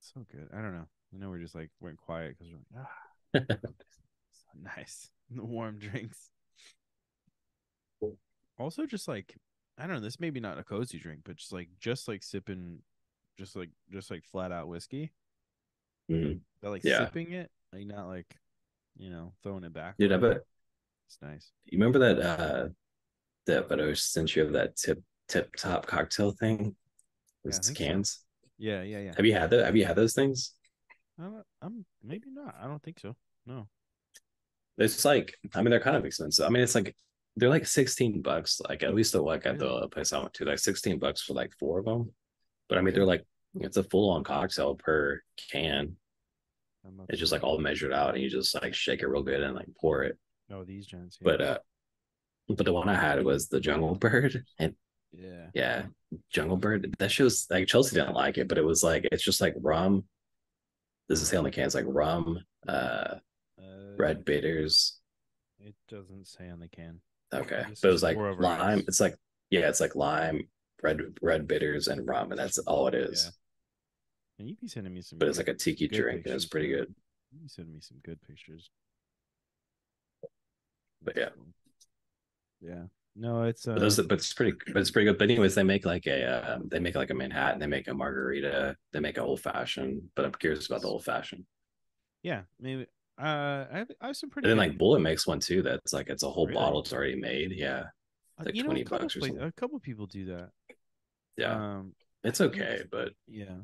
A: So good. I don't know. I know we're just like went quiet because we're like, ah, so nice. The warm drinks. Also, just like I don't know. This maybe not a cozy drink, but just like just like sipping, just like just like flat out whiskey.
B: Mhm.
A: But like
B: Yeah.
A: sipping it, like not like you know throwing it back.
B: Dude, I bet
A: it's nice.
B: you remember that uh that but I was sent you of that tip tip top cocktail thing?
A: Yeah,
B: Those
A: so.
B: cans.
A: Yeah, yeah, yeah.
B: Have you had that? Have you had those things?
A: I don't, I'm maybe not. I don't think so. No.
B: It's like, I mean, they're kind of expensive. I mean, it's like they're like 16 bucks, like at least the like at the place I went to, like 16 bucks for like four of them. But I mean, they're like it's a full on cocktail per can. It's just like all measured out, and you just like shake it real good and like pour it.
A: No, these gents. Yeah.
B: But uh, but the one I had was the Jungle Bird, and
A: yeah.
B: yeah, Jungle Bird. That show's like Chelsea didn't like it, but it was like it's just like rum. This is the only can. It's like rum, uh,
A: Uh,
B: red bitters.
A: It doesn't say on the can.
B: Okay, but it was like lime. It's like yeah, it's like lime, red red bitters, and rum, and that's all it is.
A: And you be sending me some.
B: but it's like a tiki drink and it's pretty good.
A: You sending me some good pictures.
B: But yeah.
A: Cool. Yeah. No, it's uh.
B: But, those, but it's pretty, but it's pretty good. But anyways, they make like a, uh, they make like a Manhattan, they make a margarita, they make an old fashioned. But I'm curious about the old fashioned.
A: yeah, maybe. Uh, I have, I have some pretty.
B: And then
A: good-
B: like Bulleit makes one too. That's like it's a whole
A: Really?
B: bottle. It's already made. Yeah,
A: uh,
B: like
A: you know,
B: 20
A: a couple
B: bucks or
A: pla-
B: something.
A: A couple people do that.
B: yeah.
A: Um.
B: it's okay, but
A: Yeah.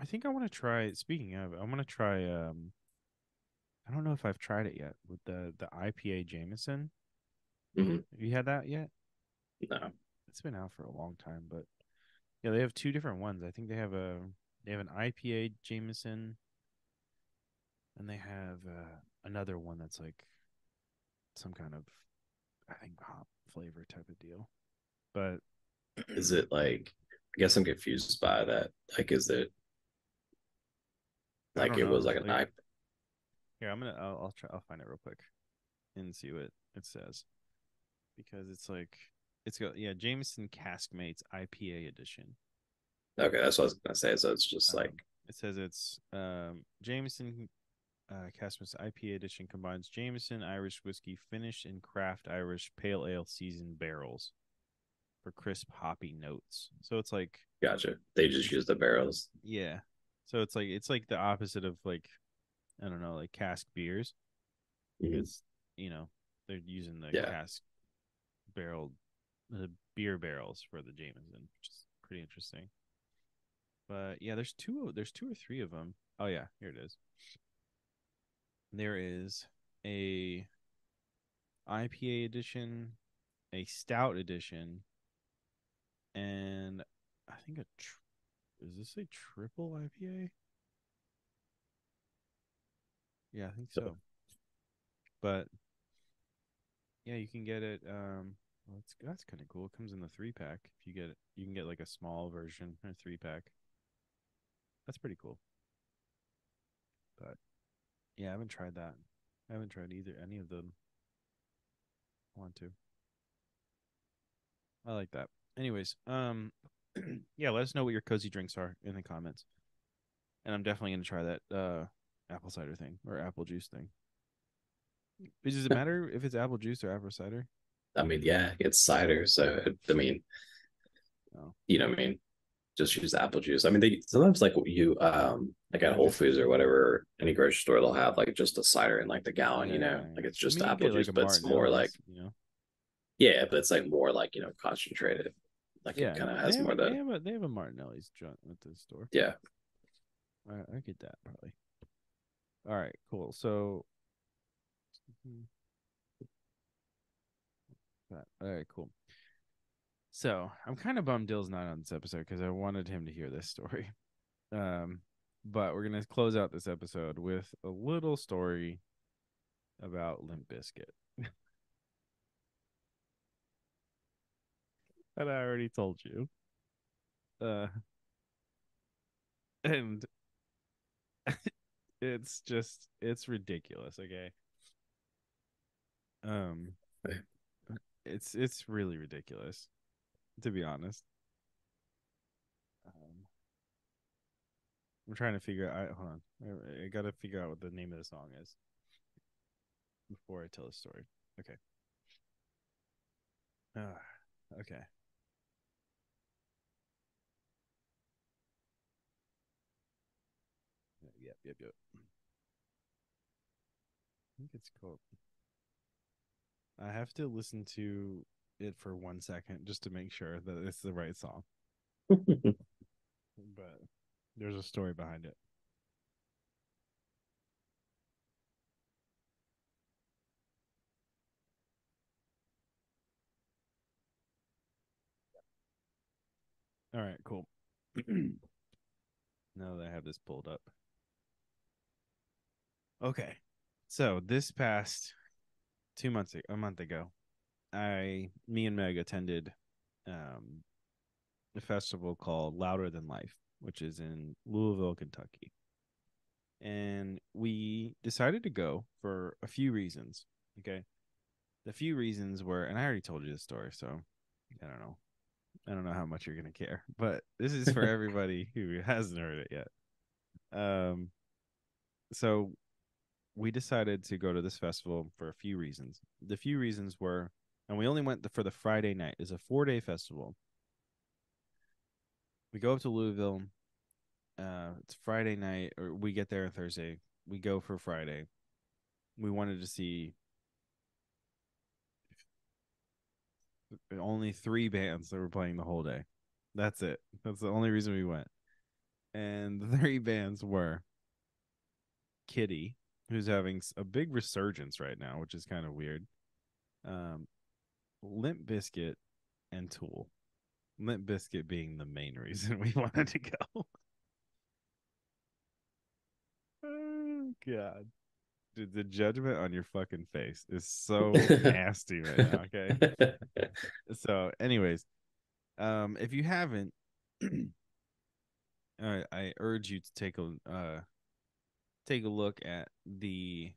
A: I think I want to try. Speaking of, I want to try. Um. I don't know if I've tried it yet with the the IPA Jameson.
B: Mhm.
A: Have you had that yet?
B: no.
A: It's been out for a long time, but yeah, they have two different ones. I think they have a they have an IPA Jameson, and they have uh, another one that's like some kind of I think hop flavor type of deal. But
B: Is it like? I guess I'm confused by that. Like, is it like it was like a
A: like-
B: knife?
A: here, I'm gonna I'll, I'll try I'll find it real quick and see what it says because it's like it's got yeah Jameson Caskmates IPA edition.
B: Okay, that's what I was gonna say. So it's just like
A: Um, it says it's um, Jameson uh, Caskmates IPA edition combines Jameson Irish whiskey finished in craft Irish pale ale seasoned barrels for crisp hoppy notes. So it's like
B: gotcha. They just use the barrels.
A: yeah, so it's like it's like the opposite of like I don't know like cask beers
B: Mhm.
A: because you know they're using the
B: Yeah.
A: cask barrel the beer barrels for the Jameson, which is pretty interesting. But yeah, there's two. There's two or three of them. Oh yeah, here it is. There is a IPA edition, a stout edition, and I think a. Tr- is this a triple IPA? Yeah, I think so. But yeah, you can get it. Um, well, that's that's kind of cool. It comes in the three pack. If you get it, you can get like a small version or three pack. That's pretty cool. But yeah, I haven't tried that. I haven't tried either any of them. I want to. I like that. Anyways, um, yeah, let us know what your cozy drinks are in the comments, and I'm definitely gonna try that uh apple cider thing or apple juice thing. Does it matter if it's apple juice or apple cider?
B: I mean, yeah, it's cider. So I mean,
A: Oh.
B: you know, what I mean, just use apple juice. I mean, they sometimes like you, um, like at Whole Foods or whatever, any grocery store, they'll have like just a cider in like the gallon. You know,
A: Yeah.
B: like it's
A: I
B: just
A: mean,
B: apple
A: get, like,
B: juice, but it's more like
A: you know.
B: yeah, but it's like more like you know concentrated. Like
A: Yeah,
B: it kind of has
A: have,
B: more
A: they have a they have a Martinelli's joint at the store.
B: yeah.
A: I, I get that probably. All right, cool. So, all right, cool. So I'm kind of bummed Dill's not on this episode because I wanted him to hear this story. Um, but we're gonna close out this episode with a little story about Limp Bizkit. that I already told you. Uh, and it's just it's ridiculous okay um it's it's really ridiculous to be honest. Um i'm trying to figure out I, hold on. I, I gotta figure out what the name of the song is before i tell the story. Okay. Uh, okay. Yep, yep, yep. I think it's called. I have to listen to it for one second just to make sure that it's the right song. But there's a story behind it. All right, cool. now that I have this pulled up. Okay. So this past two months ago a month ago, I me and Meg attended um a festival called Louder Than Life, which is in Louisville, Kentucky. And we decided to go for a few reasons. Okay. The few reasons were and I already told you this story, so I don't know. I don't know how much you're gonna care, but this is for everybody who hasn't heard it yet. Um, so we decided to go to this festival for a few reasons. The few reasons were, and we only went for the Friday night. It's a four day festival. We go up to Louisville. Uh, it's Friday night, or we get there on Thursday. We go for Friday. We wanted to see only three bands that were playing the whole day. That's it. That's the only reason we went. And the three bands were Kittie, who's having a big resurgence right now, which is kind of weird. Um, Limp Bizkit and Tool. Limp Bizkit being the main reason we wanted to go. oh God. Dude, the judgment on your fucking face is so nasty right now, okay? so, anyways, um, if you haven't, I, I urge you to take a uh, take a look at the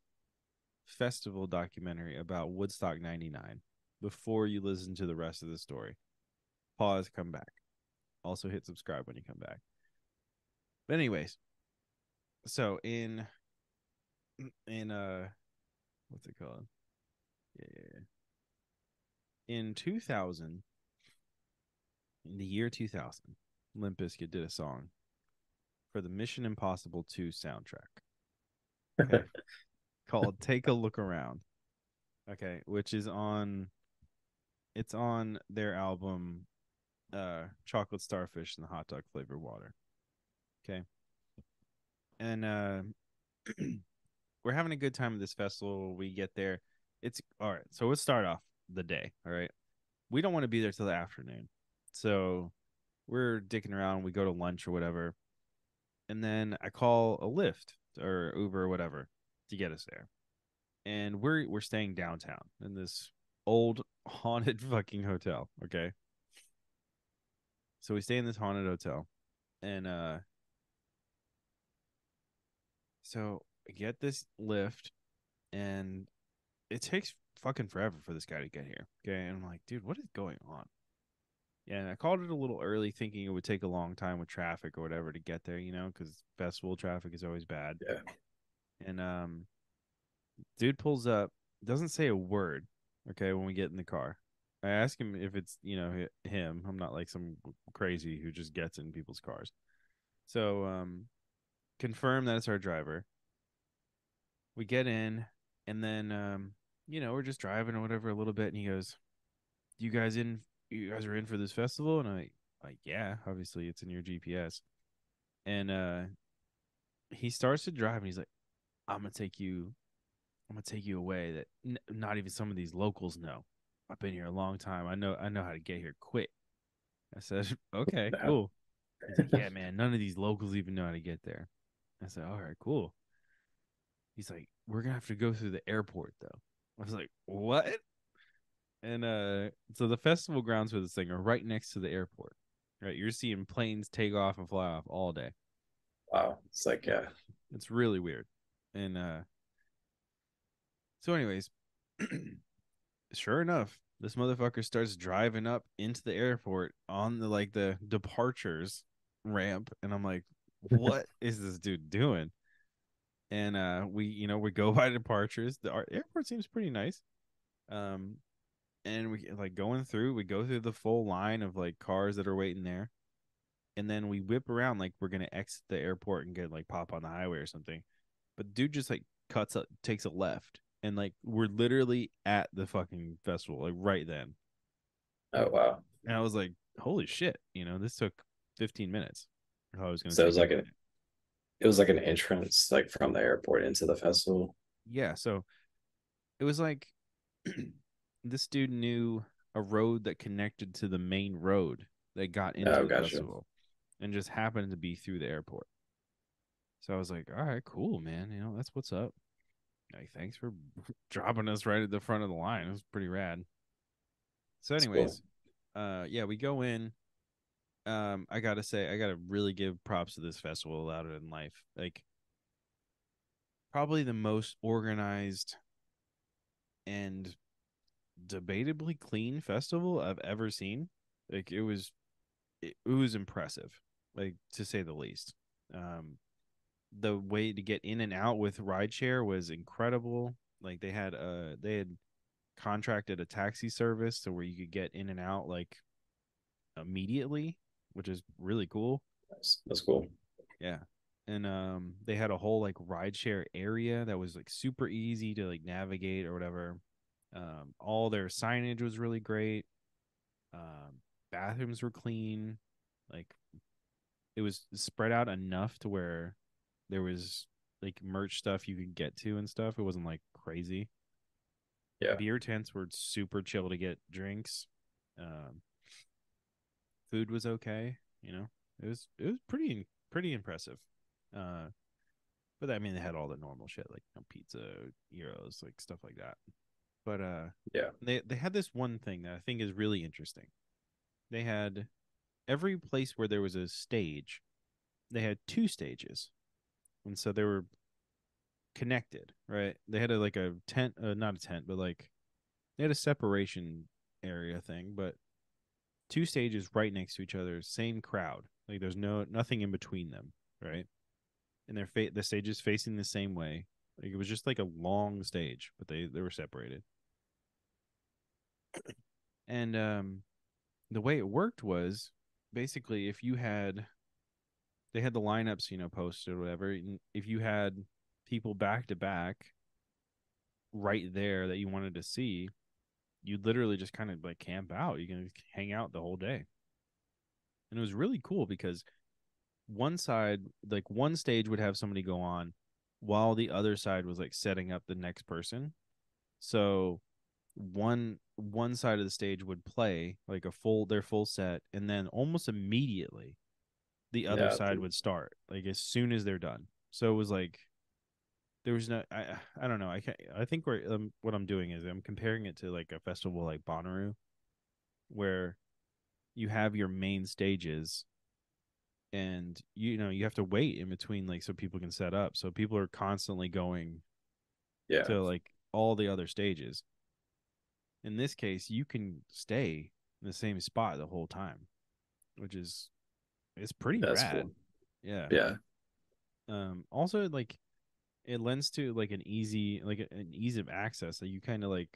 A: festival documentary about Woodstock '99 before you listen to the rest of the story. Pause, come back. Also, hit subscribe when you come back. But anyways, so in in uh, what's it called? Yeah, yeah. In 2000, in the year 2000, Limp Bizkit did a song for the Mission Impossible 2 soundtrack okay, called Take a Look Around. Okay, which is on it's on their album uh Chocolate Starfish and the Hot Dog Flavored Water. Okay. And uh we're having a good time at this festival. We get there. It's all right. So let's start off the day. All right. We don't want to be there till the afternoon. So we're dicking around. We go to lunch or whatever. And then I call a Lyft or Uber or whatever to get us there. And we're we're staying downtown in this old haunted fucking hotel. Okay. So we stay in this haunted hotel. And uh so I get this Lyft and it takes fucking forever for this guy to get here. Okay. And I'm like, dude, what is going on? Yeah, and I called it a little early, thinking it would take a long time with traffic or whatever to get there, you know, because festival traffic is always bad.
B: Yeah.
A: And um, dude pulls up, doesn't say a word. Okay, when we get in the car, I ask him if it's you know him. I'm not like some crazy who just gets in people's cars. So um, confirm that it's our driver. We get in, and then um, you know we're just driving or whatever a little bit, and he goes, "You guys in you guys are in for this festival? And i like yeah obviously it's in your gps and uh he starts to drive and he's like i'm gonna take you i'm gonna take you away that n- not even some of these locals know. I've been here a long time. I know i know how to get here quick. I said okay cool. Like, yeah man none of these locals even know how to get there. I said all right cool. He's like we're gonna have to go through the airport though. I was like what and uh, so the festival grounds for this thing are right next to the airport. Right, you're seeing planes take off and fly off all day.
B: Wow, it's like yeah,
A: it's really weird. And uh, so, anyways, sure enough, this motherfucker starts driving up into the airport on the like the departures ramp, and I'm like, what is this dude doing? And uh, we, you know, we go by departures. The airport seems pretty nice. Um, and we like going through we go through the full line of like cars that are waiting there and then we whip around like we're gonna exit the airport and get like pop on the highway or something but dude just like cuts up takes a left and like we're literally at the fucking festival like right then.
B: Oh wow.
A: And i was like holy shit you know this took 15 minutes.
B: I was gonna so it was like a it was like an entrance like from the airport into the festival?
A: Yeah so it was like this dude knew a road that connected to the main road that got into oh, the gotcha. festival and just happened to be through the airport. So I was like, all right, cool, man. You know, that's what's up. Like, thanks for dropping us right at the front of the line. It was pretty rad. So, anyways, cool. uh, yeah, we go in. Um, I gotta say, I gotta really give props to this festival louder than life. Like, probably the most organized and debatably clean festival I've ever seen. Like it was, it, it was impressive, like to say the least. Um, the way to get in and out with rideshare was incredible. Like they had uh they had contracted a taxi service to where you could get in and out like immediately, which is really cool.
B: That's, that's cool.
A: Yeah. And um they had a whole like rideshare area that was like super easy to like navigate or whatever. Um all their signage was really great. Um bathrooms were clean. Like it was spread out enough to where there was like merch stuff you could get to and stuff. It wasn't like crazy.
B: Yeah.
A: Beer tents were super chill to get drinks. Um food was okay, you know. It was it was pretty pretty impressive. Uh but I mean they had all the normal shit like you know, pizza, euros, like stuff like that. But uh
B: Yeah.
A: they they had this one thing that I think is really interesting. They had every place where there was a stage, they had two stages. And so they were connected, right? They had a like a tent, uh, not a tent, but like they had a separation area thing, but two stages right next to each other, same crowd. Like there's no nothing in between them, right? And they're fa- the stages facing the same way. Like it was just like a long stage, but they they were separated. And um the way it worked was basically if you had they had the lineups, you know, posted or whatever. and If you had people back to back right there that you wanted to see, you'd literally just kind of like camp out. You can hang out the whole day. And it was really cool because one side, like one stage would have somebody go on while the other side was like setting up the next person. So one one side of the stage would play like a full their full set and then almost immediately the other
B: Yeah,
A: side would start like as soon as they're done. So it was like there was no I I don't know I can I think we're um, what I'm doing is I'm comparing it to like a festival like Bonnaroo where you have your main stages and you know you have to wait in between like so people can set up so people are constantly going
B: Yeah.
A: to like all the other stages. In this case, you can stay in the same spot the whole time, which is it's pretty
B: That's
A: rad.
B: cool.
A: Yeah.
B: Yeah.
A: Um. Also, like, it lends to like an easy, like an ease of access that you kind of like,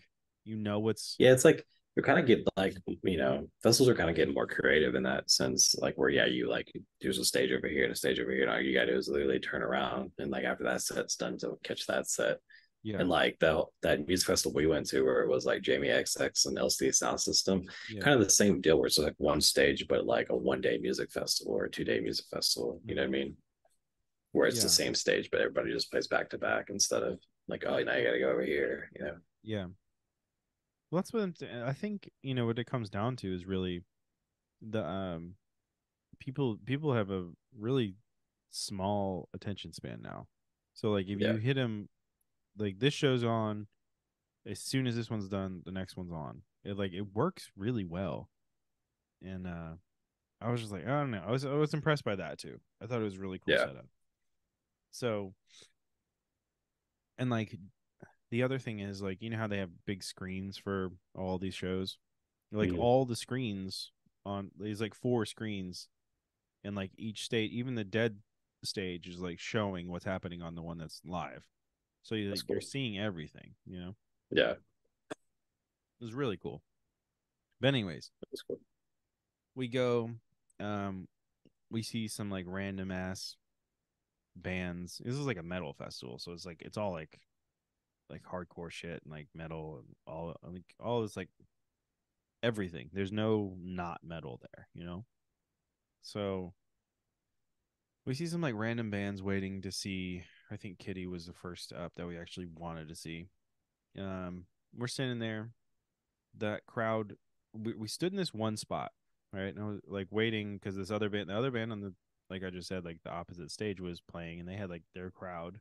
A: you know what's
B: Yeah. It's like you're kind of get like, you know, festivals are kind of getting more creative in that sense. Like where, yeah, you like there's a stage over here and a stage over here. And all you gotta do is literally turn around and like after that set's done to catch that set.
A: Yeah,
B: And like the that music festival we went to where it was like Jamie XX and LCD Soundsystem,
A: yeah,
B: kind of the same deal where it's like one stage, but like a one day music festival or a two day music festival. You know what I mean? Where it's
A: Yeah.
B: the same stage, but everybody just plays back to back instead of like, oh, now you got to go over here. You know?
A: yeah. Well, that's what I'm th- I think. You know what it comes down to is really the um people people have a really small attention span now. So like if
B: Yeah.
A: you hit them like this show's on as soon as this one's done, the next one's on. It like it works really well. And uh I was just like, I don't know. I was I was impressed by that too. I thought it was a really cool
B: Yeah.
A: setup. So and like the other thing is like you know how they have big screens for all these shows? Like
B: Mhm.
A: all the screens on there's like four screens and like each state even the dead stage is like showing what's happening on the one that's live. So you, like, you're seeing everything, you know?
B: Yeah.
A: It was really cool. But anyways,
B: cool.
A: we go um we see some like random ass bands. This is like a metal festival, so it's like it's all like like hardcore shit and like metal and all like all this like everything. There's no not metal there, you know? So we see some like random bands waiting to see I think Kittie was the first up that we actually wanted to see. Um we're sitting there. That crowd we, we stood in this one spot, right? And I was like waiting because this other band the other band on the like I just said, like the opposite stage was playing and they had like their crowd.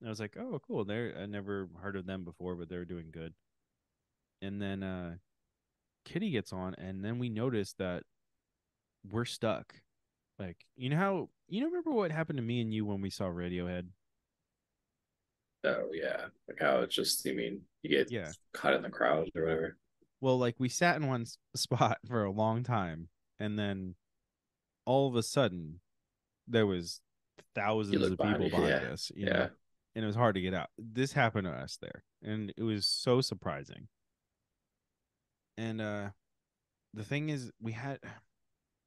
A: And I was like, Oh, cool. They're I never heard of them before, but they're doing good. And then uh Kittie gets on and then we notice that we're stuck. Like, you know how you know remember what happened to me and you when we saw Radiohead?
B: Oh yeah. Like how it's just you mean you get
A: Yeah.
B: caught in the crowd or whatever.
A: Well, like we sat in one spot for a long time, and then all of a sudden, there was thousands of
B: behind
A: people behind
B: yeah,
A: us. You
B: yeah.
A: know? And it was hard to get out. This happened to us there. And it was so surprising. And uh the thing is we had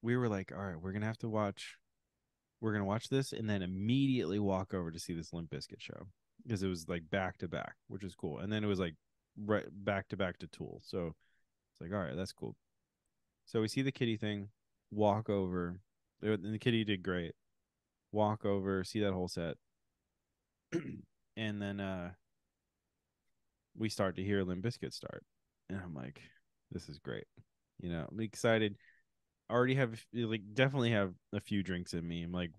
A: we were like, all right, we're gonna have to watch we're gonna watch this and then immediately walk over to see this Limp Bizkit show. Because it was like back to back, which is cool. And then it was like right back to back to Tool. So it's like, all right, that's cool. So we see the Kittie thing, walk over. And the Kittie did great. Walk over, see that whole set. and then uh we start to hear Limp Bizkit start. And I'm like, this is great. You know, I'm excited. Already have like definitely have a few drinks in me. I'm like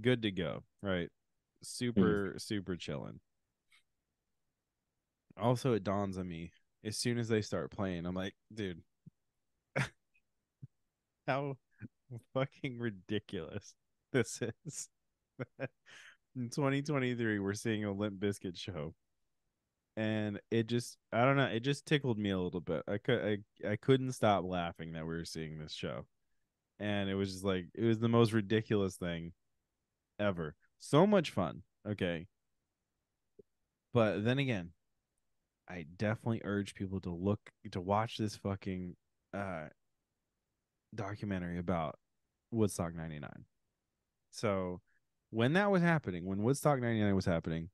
A: good to go, right? Hmm. Super, super chilling. Also, it dawns on me as soon as they start playing, I'm like, dude, how fucking ridiculous this is. In 2023, we're seeing a Limp Bizkit show. And it just I don't know, it just tickled me a little bit. I could I, I couldn't stop laughing that we were seeing this show. And it was just like it was the most ridiculous thing ever. So much fun. Okay. But then again, I definitely urge people to look to watch this fucking uh documentary about Woodstock 99. So when that was happening, when Woodstock 99 was happening,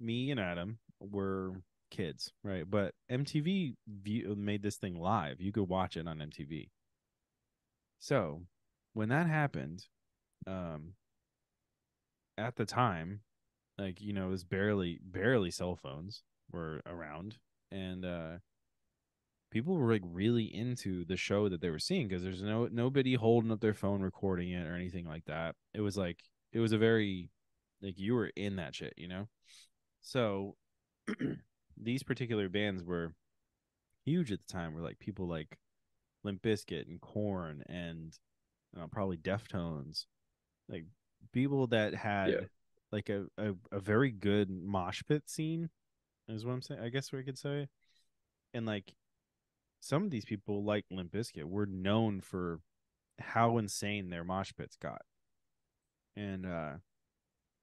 A: me and Adam were kids, right? But MTV view, made this thing live. You could watch it on MTV. So when that happened, um, at the time, like you know, it was barely barely cell phones were around, and uh, people were like really into the show that they were seeing because there's no nobody holding up their phone recording it or anything like that. It was like it was a very like you were in that shit, you know. So these particular bands were huge at the time. Were like people like Limp Bizkit and Korn and uh, probably Deftones, like people that had
B: Yeah.
A: like a, a a very good mosh pit scene, is what I'm saying. I guess we could say, and like some of these people, like Limp Bizkit, were known for how insane their mosh pits got, and uh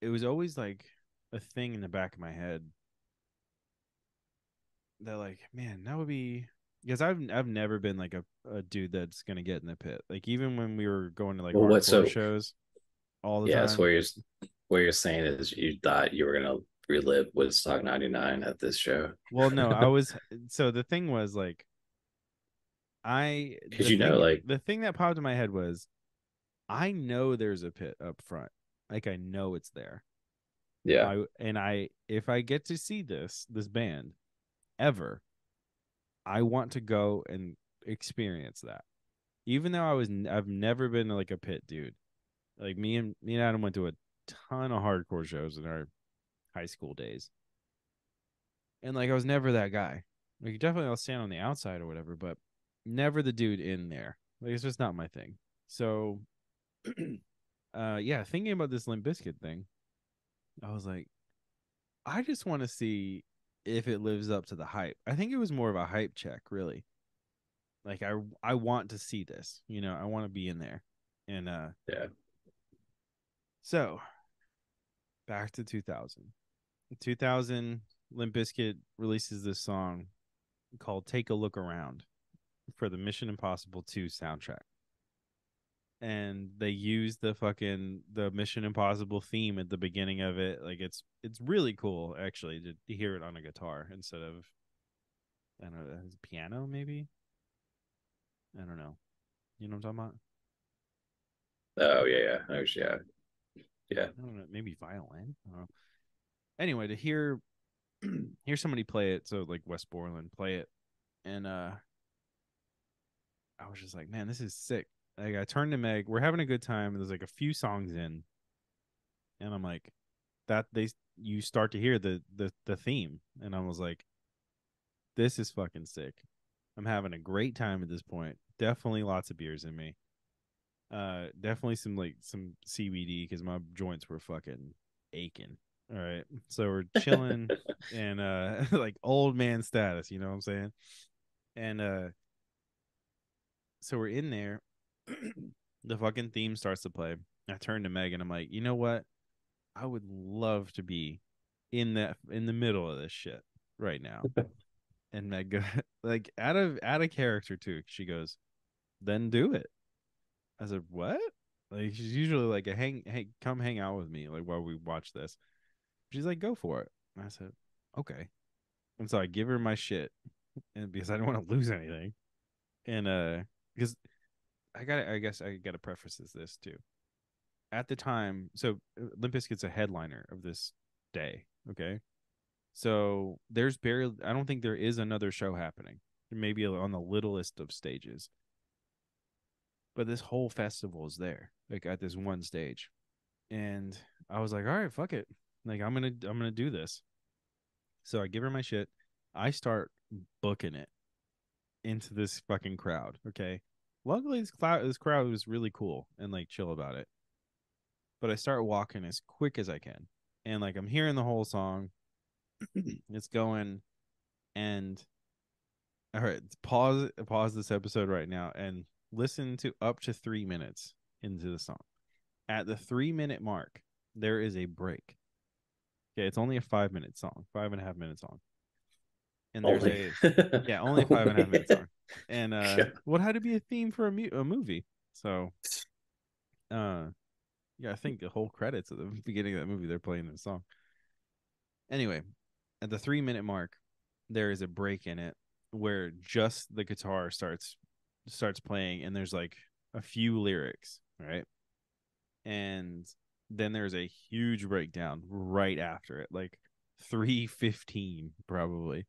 A: it was always like a thing in the back of my head that like man that would be because I've I've never been like a, a dude that's gonna get in the pit. Like even when we were going to like
B: Well, what- so-
A: shows all the
B: yeah,
A: time.
B: what you're what you're saying is you thought you were gonna relive Woodstock '99 at this show.
A: well no I was so the thing was like I because
B: you know,
A: thing-
B: like-
A: the thing that popped in my head was I know there's a pit up front. Like I know it's there.
B: Yeah,
A: I and I if I get to see this this band ever, I want to go and experience that. Even though I was I've never been like a pit dude. Like me and me and Adam went to a ton of hardcore shows in our high school days. And like I was never that guy. Like definitely I'll stand on the outside or whatever, but never the dude in there. Like it's just not my thing. So uh yeah, thinking about this Limp Bizkit thing, I was like, I just want to see if it lives up to the hype. I think it was more of a hype check, really. Like I I want to see this, you know, I want to be in there. And uh
B: Yeah.
A: So back to 2000. 2000 Limp Bizkit releases this song called Take a Look Around for the Mission Impossible 2 soundtrack. And they use the fucking the Mission Impossible theme at the beginning of it. Like it's it's really cool actually to, to hear it on a guitar instead of I don't know, piano maybe. I don't know. You know what I'm talking about?
B: Oh yeah, yeah, oh, yeah. Yeah.
A: I don't know, maybe violin. I don't know. Anyway, to hear hear somebody play it, so like Wes Borland play it, and uh I was just like, man, this is sick. Like I turned to Meg, we're having a good time. There's like a few songs in, and I'm like, that they you start to hear the the the theme, and I was like, this is fucking sick. I'm having a great time at this point. Definitely lots of beers in me. Uh, definitely some like some CBD because my joints were fucking aching. All right, so we're chilling and uh like old man status, you know what I'm saying? And uh, so we're in there. the fucking theme starts to play, I turn to Meg and I'm like, you know what? I would love to be in that in the middle of this shit right now. and Meg, go, like out of out of character too, she goes, then do it. I said, what? Like she's usually like a hang, hey, come hang out with me, like while we watch this. She's like, go for it. And I said, okay. And so I give her my shit, and because I don't want to lose anything, and uh, because I got, I guess I got to preface this, this too. At the time, so uh, Limp Bizkit's a headliner of this day. Okay, so there's barely, I don't think there is another show happening. Maybe on the littlest of stages, but this whole festival is there, like at this one stage, and I was like, all right, fuck it, like I'm gonna, I'm gonna do this. So I give her my shit. I start booking it into this fucking crowd. Okay. Luckily, this crowd, this crowd was really cool and like chill about it. But I start walking as quick as I can, and like I'm hearing the whole song. it's going, and all right, pause pause this episode right now and listen to up to three minutes into the song. At the three minute mark, there is a break. Okay, it's only a five minute song, five and a half minute song and there's only. a yeah only five and a half minutes long and uh yeah. what had to be a theme for a, mu- a movie. So uh yeah i think the whole credits at the beginning of that movie they're playing this song. Anyway at the three minute mark there is a break in it where just the guitar starts starts playing and there's like a few lyrics right? And then there's a huge breakdown right after it like 315 probably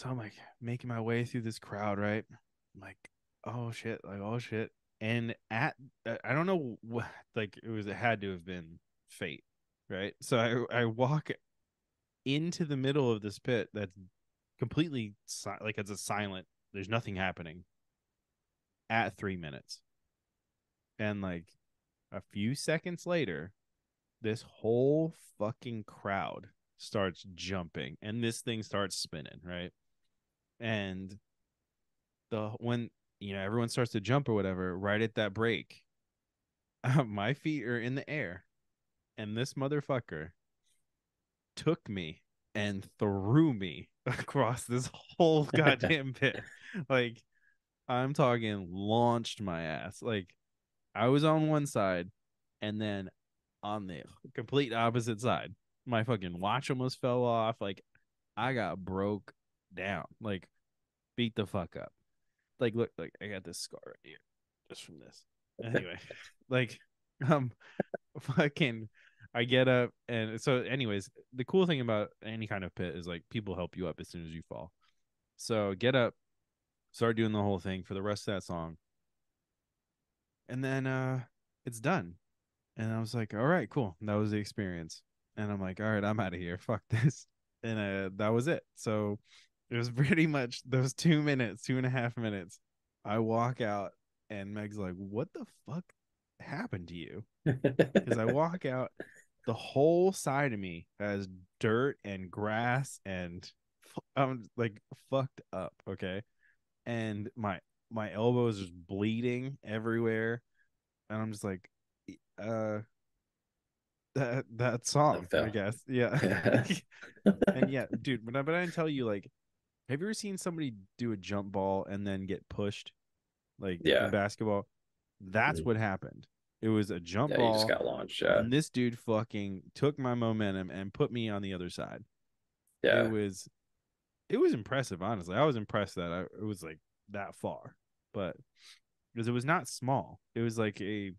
A: so I'm like making my way through this crowd, right? I'm like, oh shit, like oh shit. And at uh, I don't know what like it was it had to have been fate, right? So I I walk into the middle of this pit that's completely si- like it's a silent. There's nothing happening at three minutes, and like a few seconds later, this whole fucking crowd starts jumping and this thing starts spinning, right? And the when you know everyone starts to jump or whatever, right at that break, uh, my feet are in the air, and this motherfucker took me and threw me across this whole goddamn pit. Like I'm talking launched my ass. Like I was on one side and then on the complete opposite side, my fucking watch almost fell off. Like I got broke down. Like beat the fuck up. Like look, like I got this scar right here just from this. Anyway, like um fucking I get up and so anyways, the cool thing about any kind of pit is like people help you up as soon as you fall. So get up, start doing the whole thing for the rest of that song. And then uh it's done. And I was like, all right, cool. That was the experience. And I'm like, all right, I'm out of here. Fuck this. And uh that was it. So it was pretty much those two minutes, two and a half minutes. I walk out and Meg's like, What the fuck happened to you? Because I walk out, the whole side of me has dirt and grass and I'm like fucked up. Okay. And my my elbows is bleeding everywhere. And I'm just like, uh, that that song, I guess. Yeah. and yeah, dude, but I, but I didn't tell you like have you ever seen somebody do a jump ball and then get pushed, like yeah. in basketball? That's mm-hmm. what happened. It was a jump
B: yeah,
A: ball.
B: just got launched. Yeah.
A: And this dude fucking took my momentum and put me on the other side.
B: Yeah.
A: It was, it was impressive. Honestly, I was impressed that I, it was like that far, but because it was not small, it was like a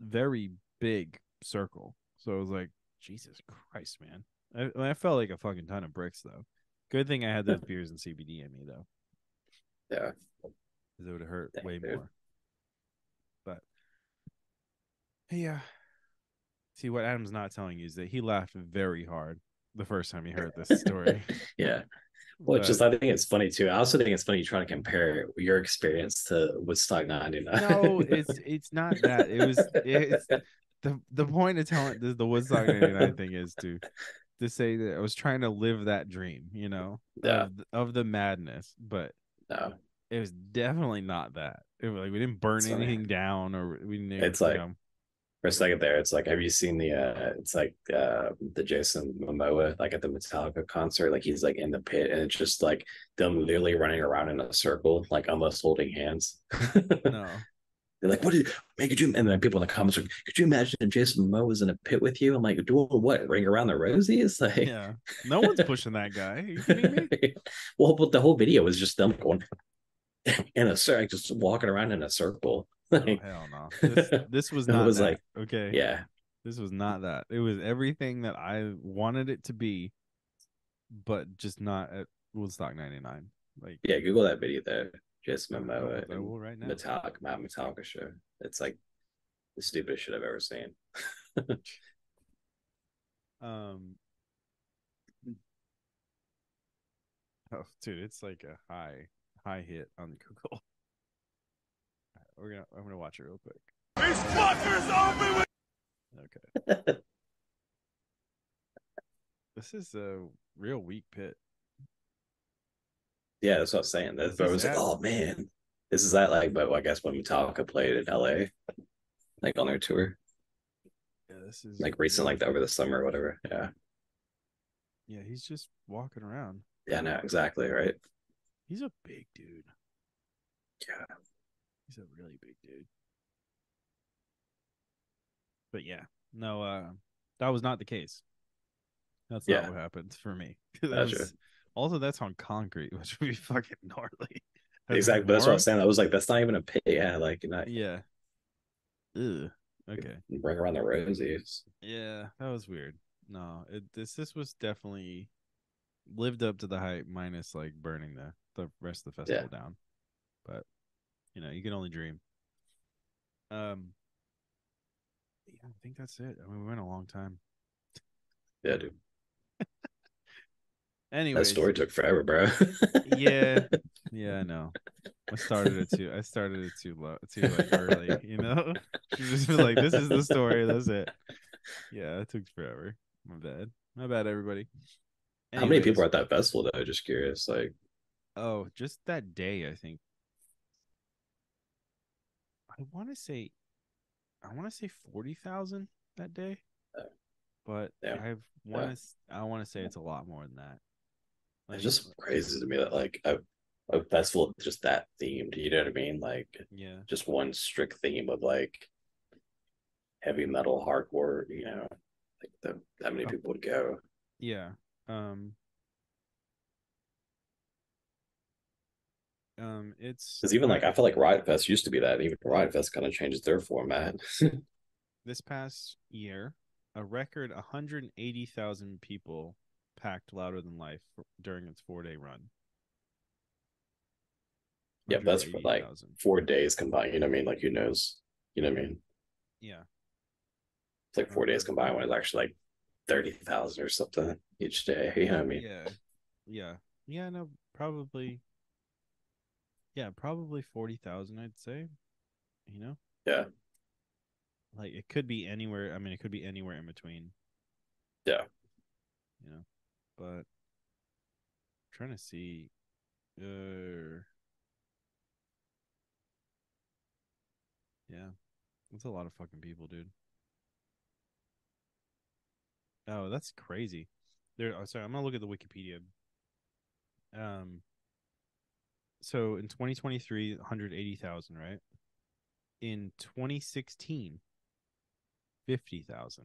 A: very big circle. So it was like, Jesus Christ, man. I, I felt like a fucking ton of bricks though. Good thing I had those beers and CBD in me though.
B: Yeah.
A: Because it would have hurt Thank way more. But yeah. See what Adam's not telling you is that he laughed very hard the first time he heard this story.
B: yeah. Well, but, just I think it's funny too. I also think it's funny trying to compare your experience to Woodstock '99.
A: no, it's it's not that. It was it's the the point of telling the, the Woodstock '99 thing is to to say that I was trying to live that dream, you know,
B: yeah.
A: of, of the madness. But
B: no.
A: it was definitely not that. It was like we didn't burn
B: It's funny.
A: anything down, or we didn't.
B: It's like-
A: know,
B: For a second there, it's like, have you seen the? uh It's like uh the Jason Momoa, like at the Metallica concert, like he's like in the pit, and it's just like them literally running around in a circle, like almost holding hands.
A: no,
B: They're like, "What did man? Could you?" And then people in the comments are, "Could you imagine if Jason Momoa was in a pit with you?" I'm like, "Doing what? Ring around the rosy?" It's like,
A: yeah, no one's pushing that guy. You
B: well, but the whole video was just them going in a circle, just walking around in a circle.
A: Oh, hell no. This, this was
B: It
A: not
B: was
A: that.
B: like-
A: okay.
B: yeah,
A: This was not that. It was everything that I wanted it to be, but just not at Woodstock 99. Like,
B: yeah. Google that video there, Jason
A: I will-
B: Momoa
A: I
B: and
A: right now.
B: Metallica, Matt Metallica show. It's like the stupidest shit I've ever seen.
A: Um, oh, dude, it's like a high, high hit on Google. Alright, We're gonna, I'm gonna watch it real quick. Okay, this is a real weak pit.
B: Yeah, that's what I was saying. That's but I was like, oh man, this is that like, but I guess when Metallica played in LA, like on their tour,
A: Yeah, this is
B: like recent, like over the summer or whatever. Yeah,
A: Yeah, he's just walking around.
B: yeah, no, exactly, right.
A: He's a big dude.
B: Yeah,
A: He's a really big dude. But yeah, no, uh, that was not the case. That's not
B: Yeah.
A: what happened for me. That
B: Gotcha.
A: was- also, that's on concrete, which would be fucking gnarly. That's
B: exactly. But that's what I was saying. I was like, that's not even a pit. Yeah, like you know,
A: Yeah. Ugh. Okay.
B: bring around the rosies.
A: Yeah, that was weird. No, it this this was definitely lived up to the hype, minus like burning the the rest of the
B: Yeah.
A: festival down. But you know, you can only dream. Um. Yeah, I think that's it. I mean, we went a long time.
B: Yeah, dude.
A: Anyway,
B: That story took forever, bro.
A: yeah, yeah, I know. I started it too. I started it too low, too like early. You know, just like, this is the story. That's it. Yeah, it took forever. My bad. My bad, everybody.
B: How many people
A: Anyways,
B: were at that festival though? Just curious. Like,
A: Oh, just that day, I think. I want to say, I want to say forty thousand that day,
B: Oh.
A: but
B: Yeah.
A: I want to. I want to say it's a lot more than that.
B: It's just crazy to me that like a, a festival just that themed. You know what I mean? Like,
A: yeah,
B: just one strict theme of like heavy metal, hardcore. You know, like the, that many
A: Oh.
B: people would go.
A: yeah. Um, um, it's
B: Because even like I feel like Riot Fest used to be that. Even Riot Fest kind of changes their format.
A: this past year, a record 180,000 people packed louder than life for, during its four day run.
B: Yeah, that's for, like,
A: 180,000.
B: Four days combined. You know what I mean? Like who knows? You know what I mean?
A: yeah,
B: It's like four days combined when it's actually like thirty thousand or something each day. You know what I mean?
A: yeah, yeah, yeah. No, probably. Yeah, probably forty thousand. I'd say. You know.
B: Yeah.
A: Like it could be anywhere. I mean, it could be anywhere in between.
B: Yeah.
A: You know, but trying to see. Uh. Yeah, that's a lot of fucking people, dude. Oh, that's crazy. There. Oh, sorry, I'm gonna look at the Wikipedia. Um. So in 2023, 180,000, right? In 2016, 50,000.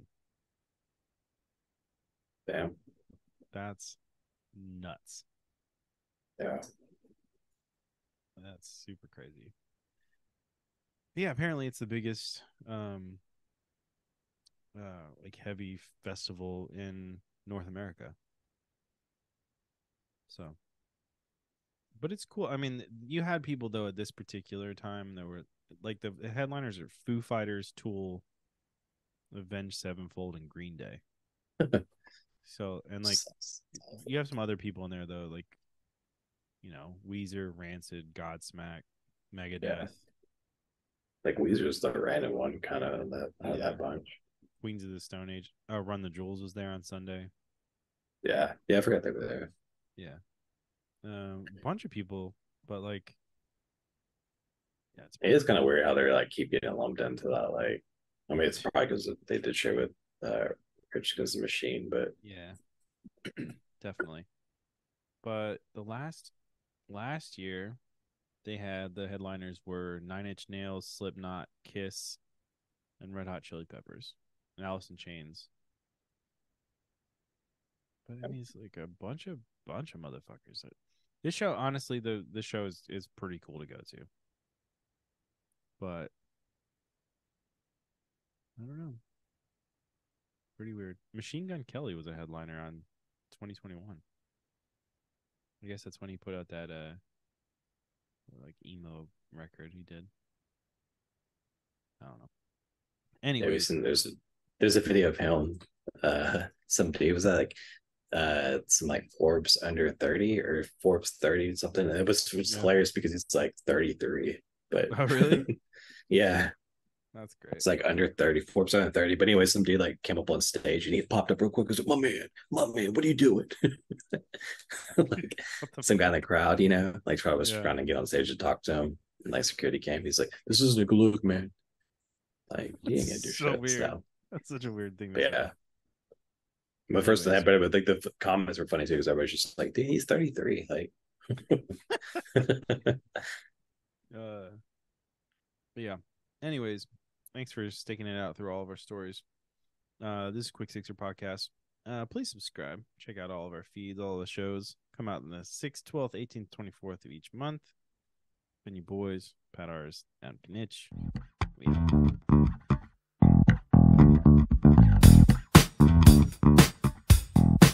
B: Damn.
A: That's nuts.
B: Yeah.
A: That's super crazy. Yeah, apparently it's the biggest um uh like heavy festival in North America. So but it's cool. I mean, you had people though at this particular time that were like the, the headliners are Foo Fighters, Tool, Avenged Sevenfold, and Green Day. so and like you have some other people in there though, like you know, Weezer, Rancid, Godsmack, Megadeth,
B: Like Weezer's the random one kind of that out of
A: Yeah.
B: that bunch.
A: Queens of the Stone Age. Uh, Run the Jewels was there on Sunday.
B: Yeah. Yeah, I forgot they were there.
A: Yeah, um, a bunch of people, but like, Yeah, it's
B: It is kind of weird how they're like keep getting lumped into that. Like, I mean, it's probably because they did share with uh, Rage Against the Machine, but
A: Yeah, definitely. But the last last year, they had the headliners were Nine Inch Nails, Slipknot, Kiss, and Red Hot Chili Peppers, and Alice in Chains. But I mean, it's like a bunch of bunch of motherfuckers. This show, honestly, the the show is is pretty cool to go to. But I don't know. Pretty weird. Machine Gun Kelly was a headliner on 2021. I guess that's when he put out that uh like emo record he did. I don't know.
B: we've
A: Anyways,
B: there's there's a video of him. Uh, somebody was that like uh some like Forbes under 30 or Forbes 30 something. It was, it was
A: Yeah.
B: hilarious because it's like 33, but
A: Oh, really?
B: yeah,
A: that's great.
B: it's like under 30, Forbes under 30. But anyway, some dude like came up on stage and he popped up real quick. He was like, My man, my man, what are you doing? like some guy in the crowd, you know, like try was
A: Yeah.
B: trying to get on stage to talk to him. And like security came. He's like, This isn't a good look, man. Like, you ain't gonna do
A: so
B: shit.
A: weird.
B: So
A: That's such a weird thing.
B: yeah.
A: say.
B: But first,
A: Anyways.
B: but I think the comments were funny too because everybody's just like, dude, he's 33. Like,
A: Uh, yeah. Anyways, thanks for sticking it out through all of our stories. Uh, this is Quick Sixer podcast. Uh, please subscribe. Check out all of our feeds. All the shows come out on the 6th, 12th, 18th, 24th of each month. Been you boys, Pat Artus, and Knych. We.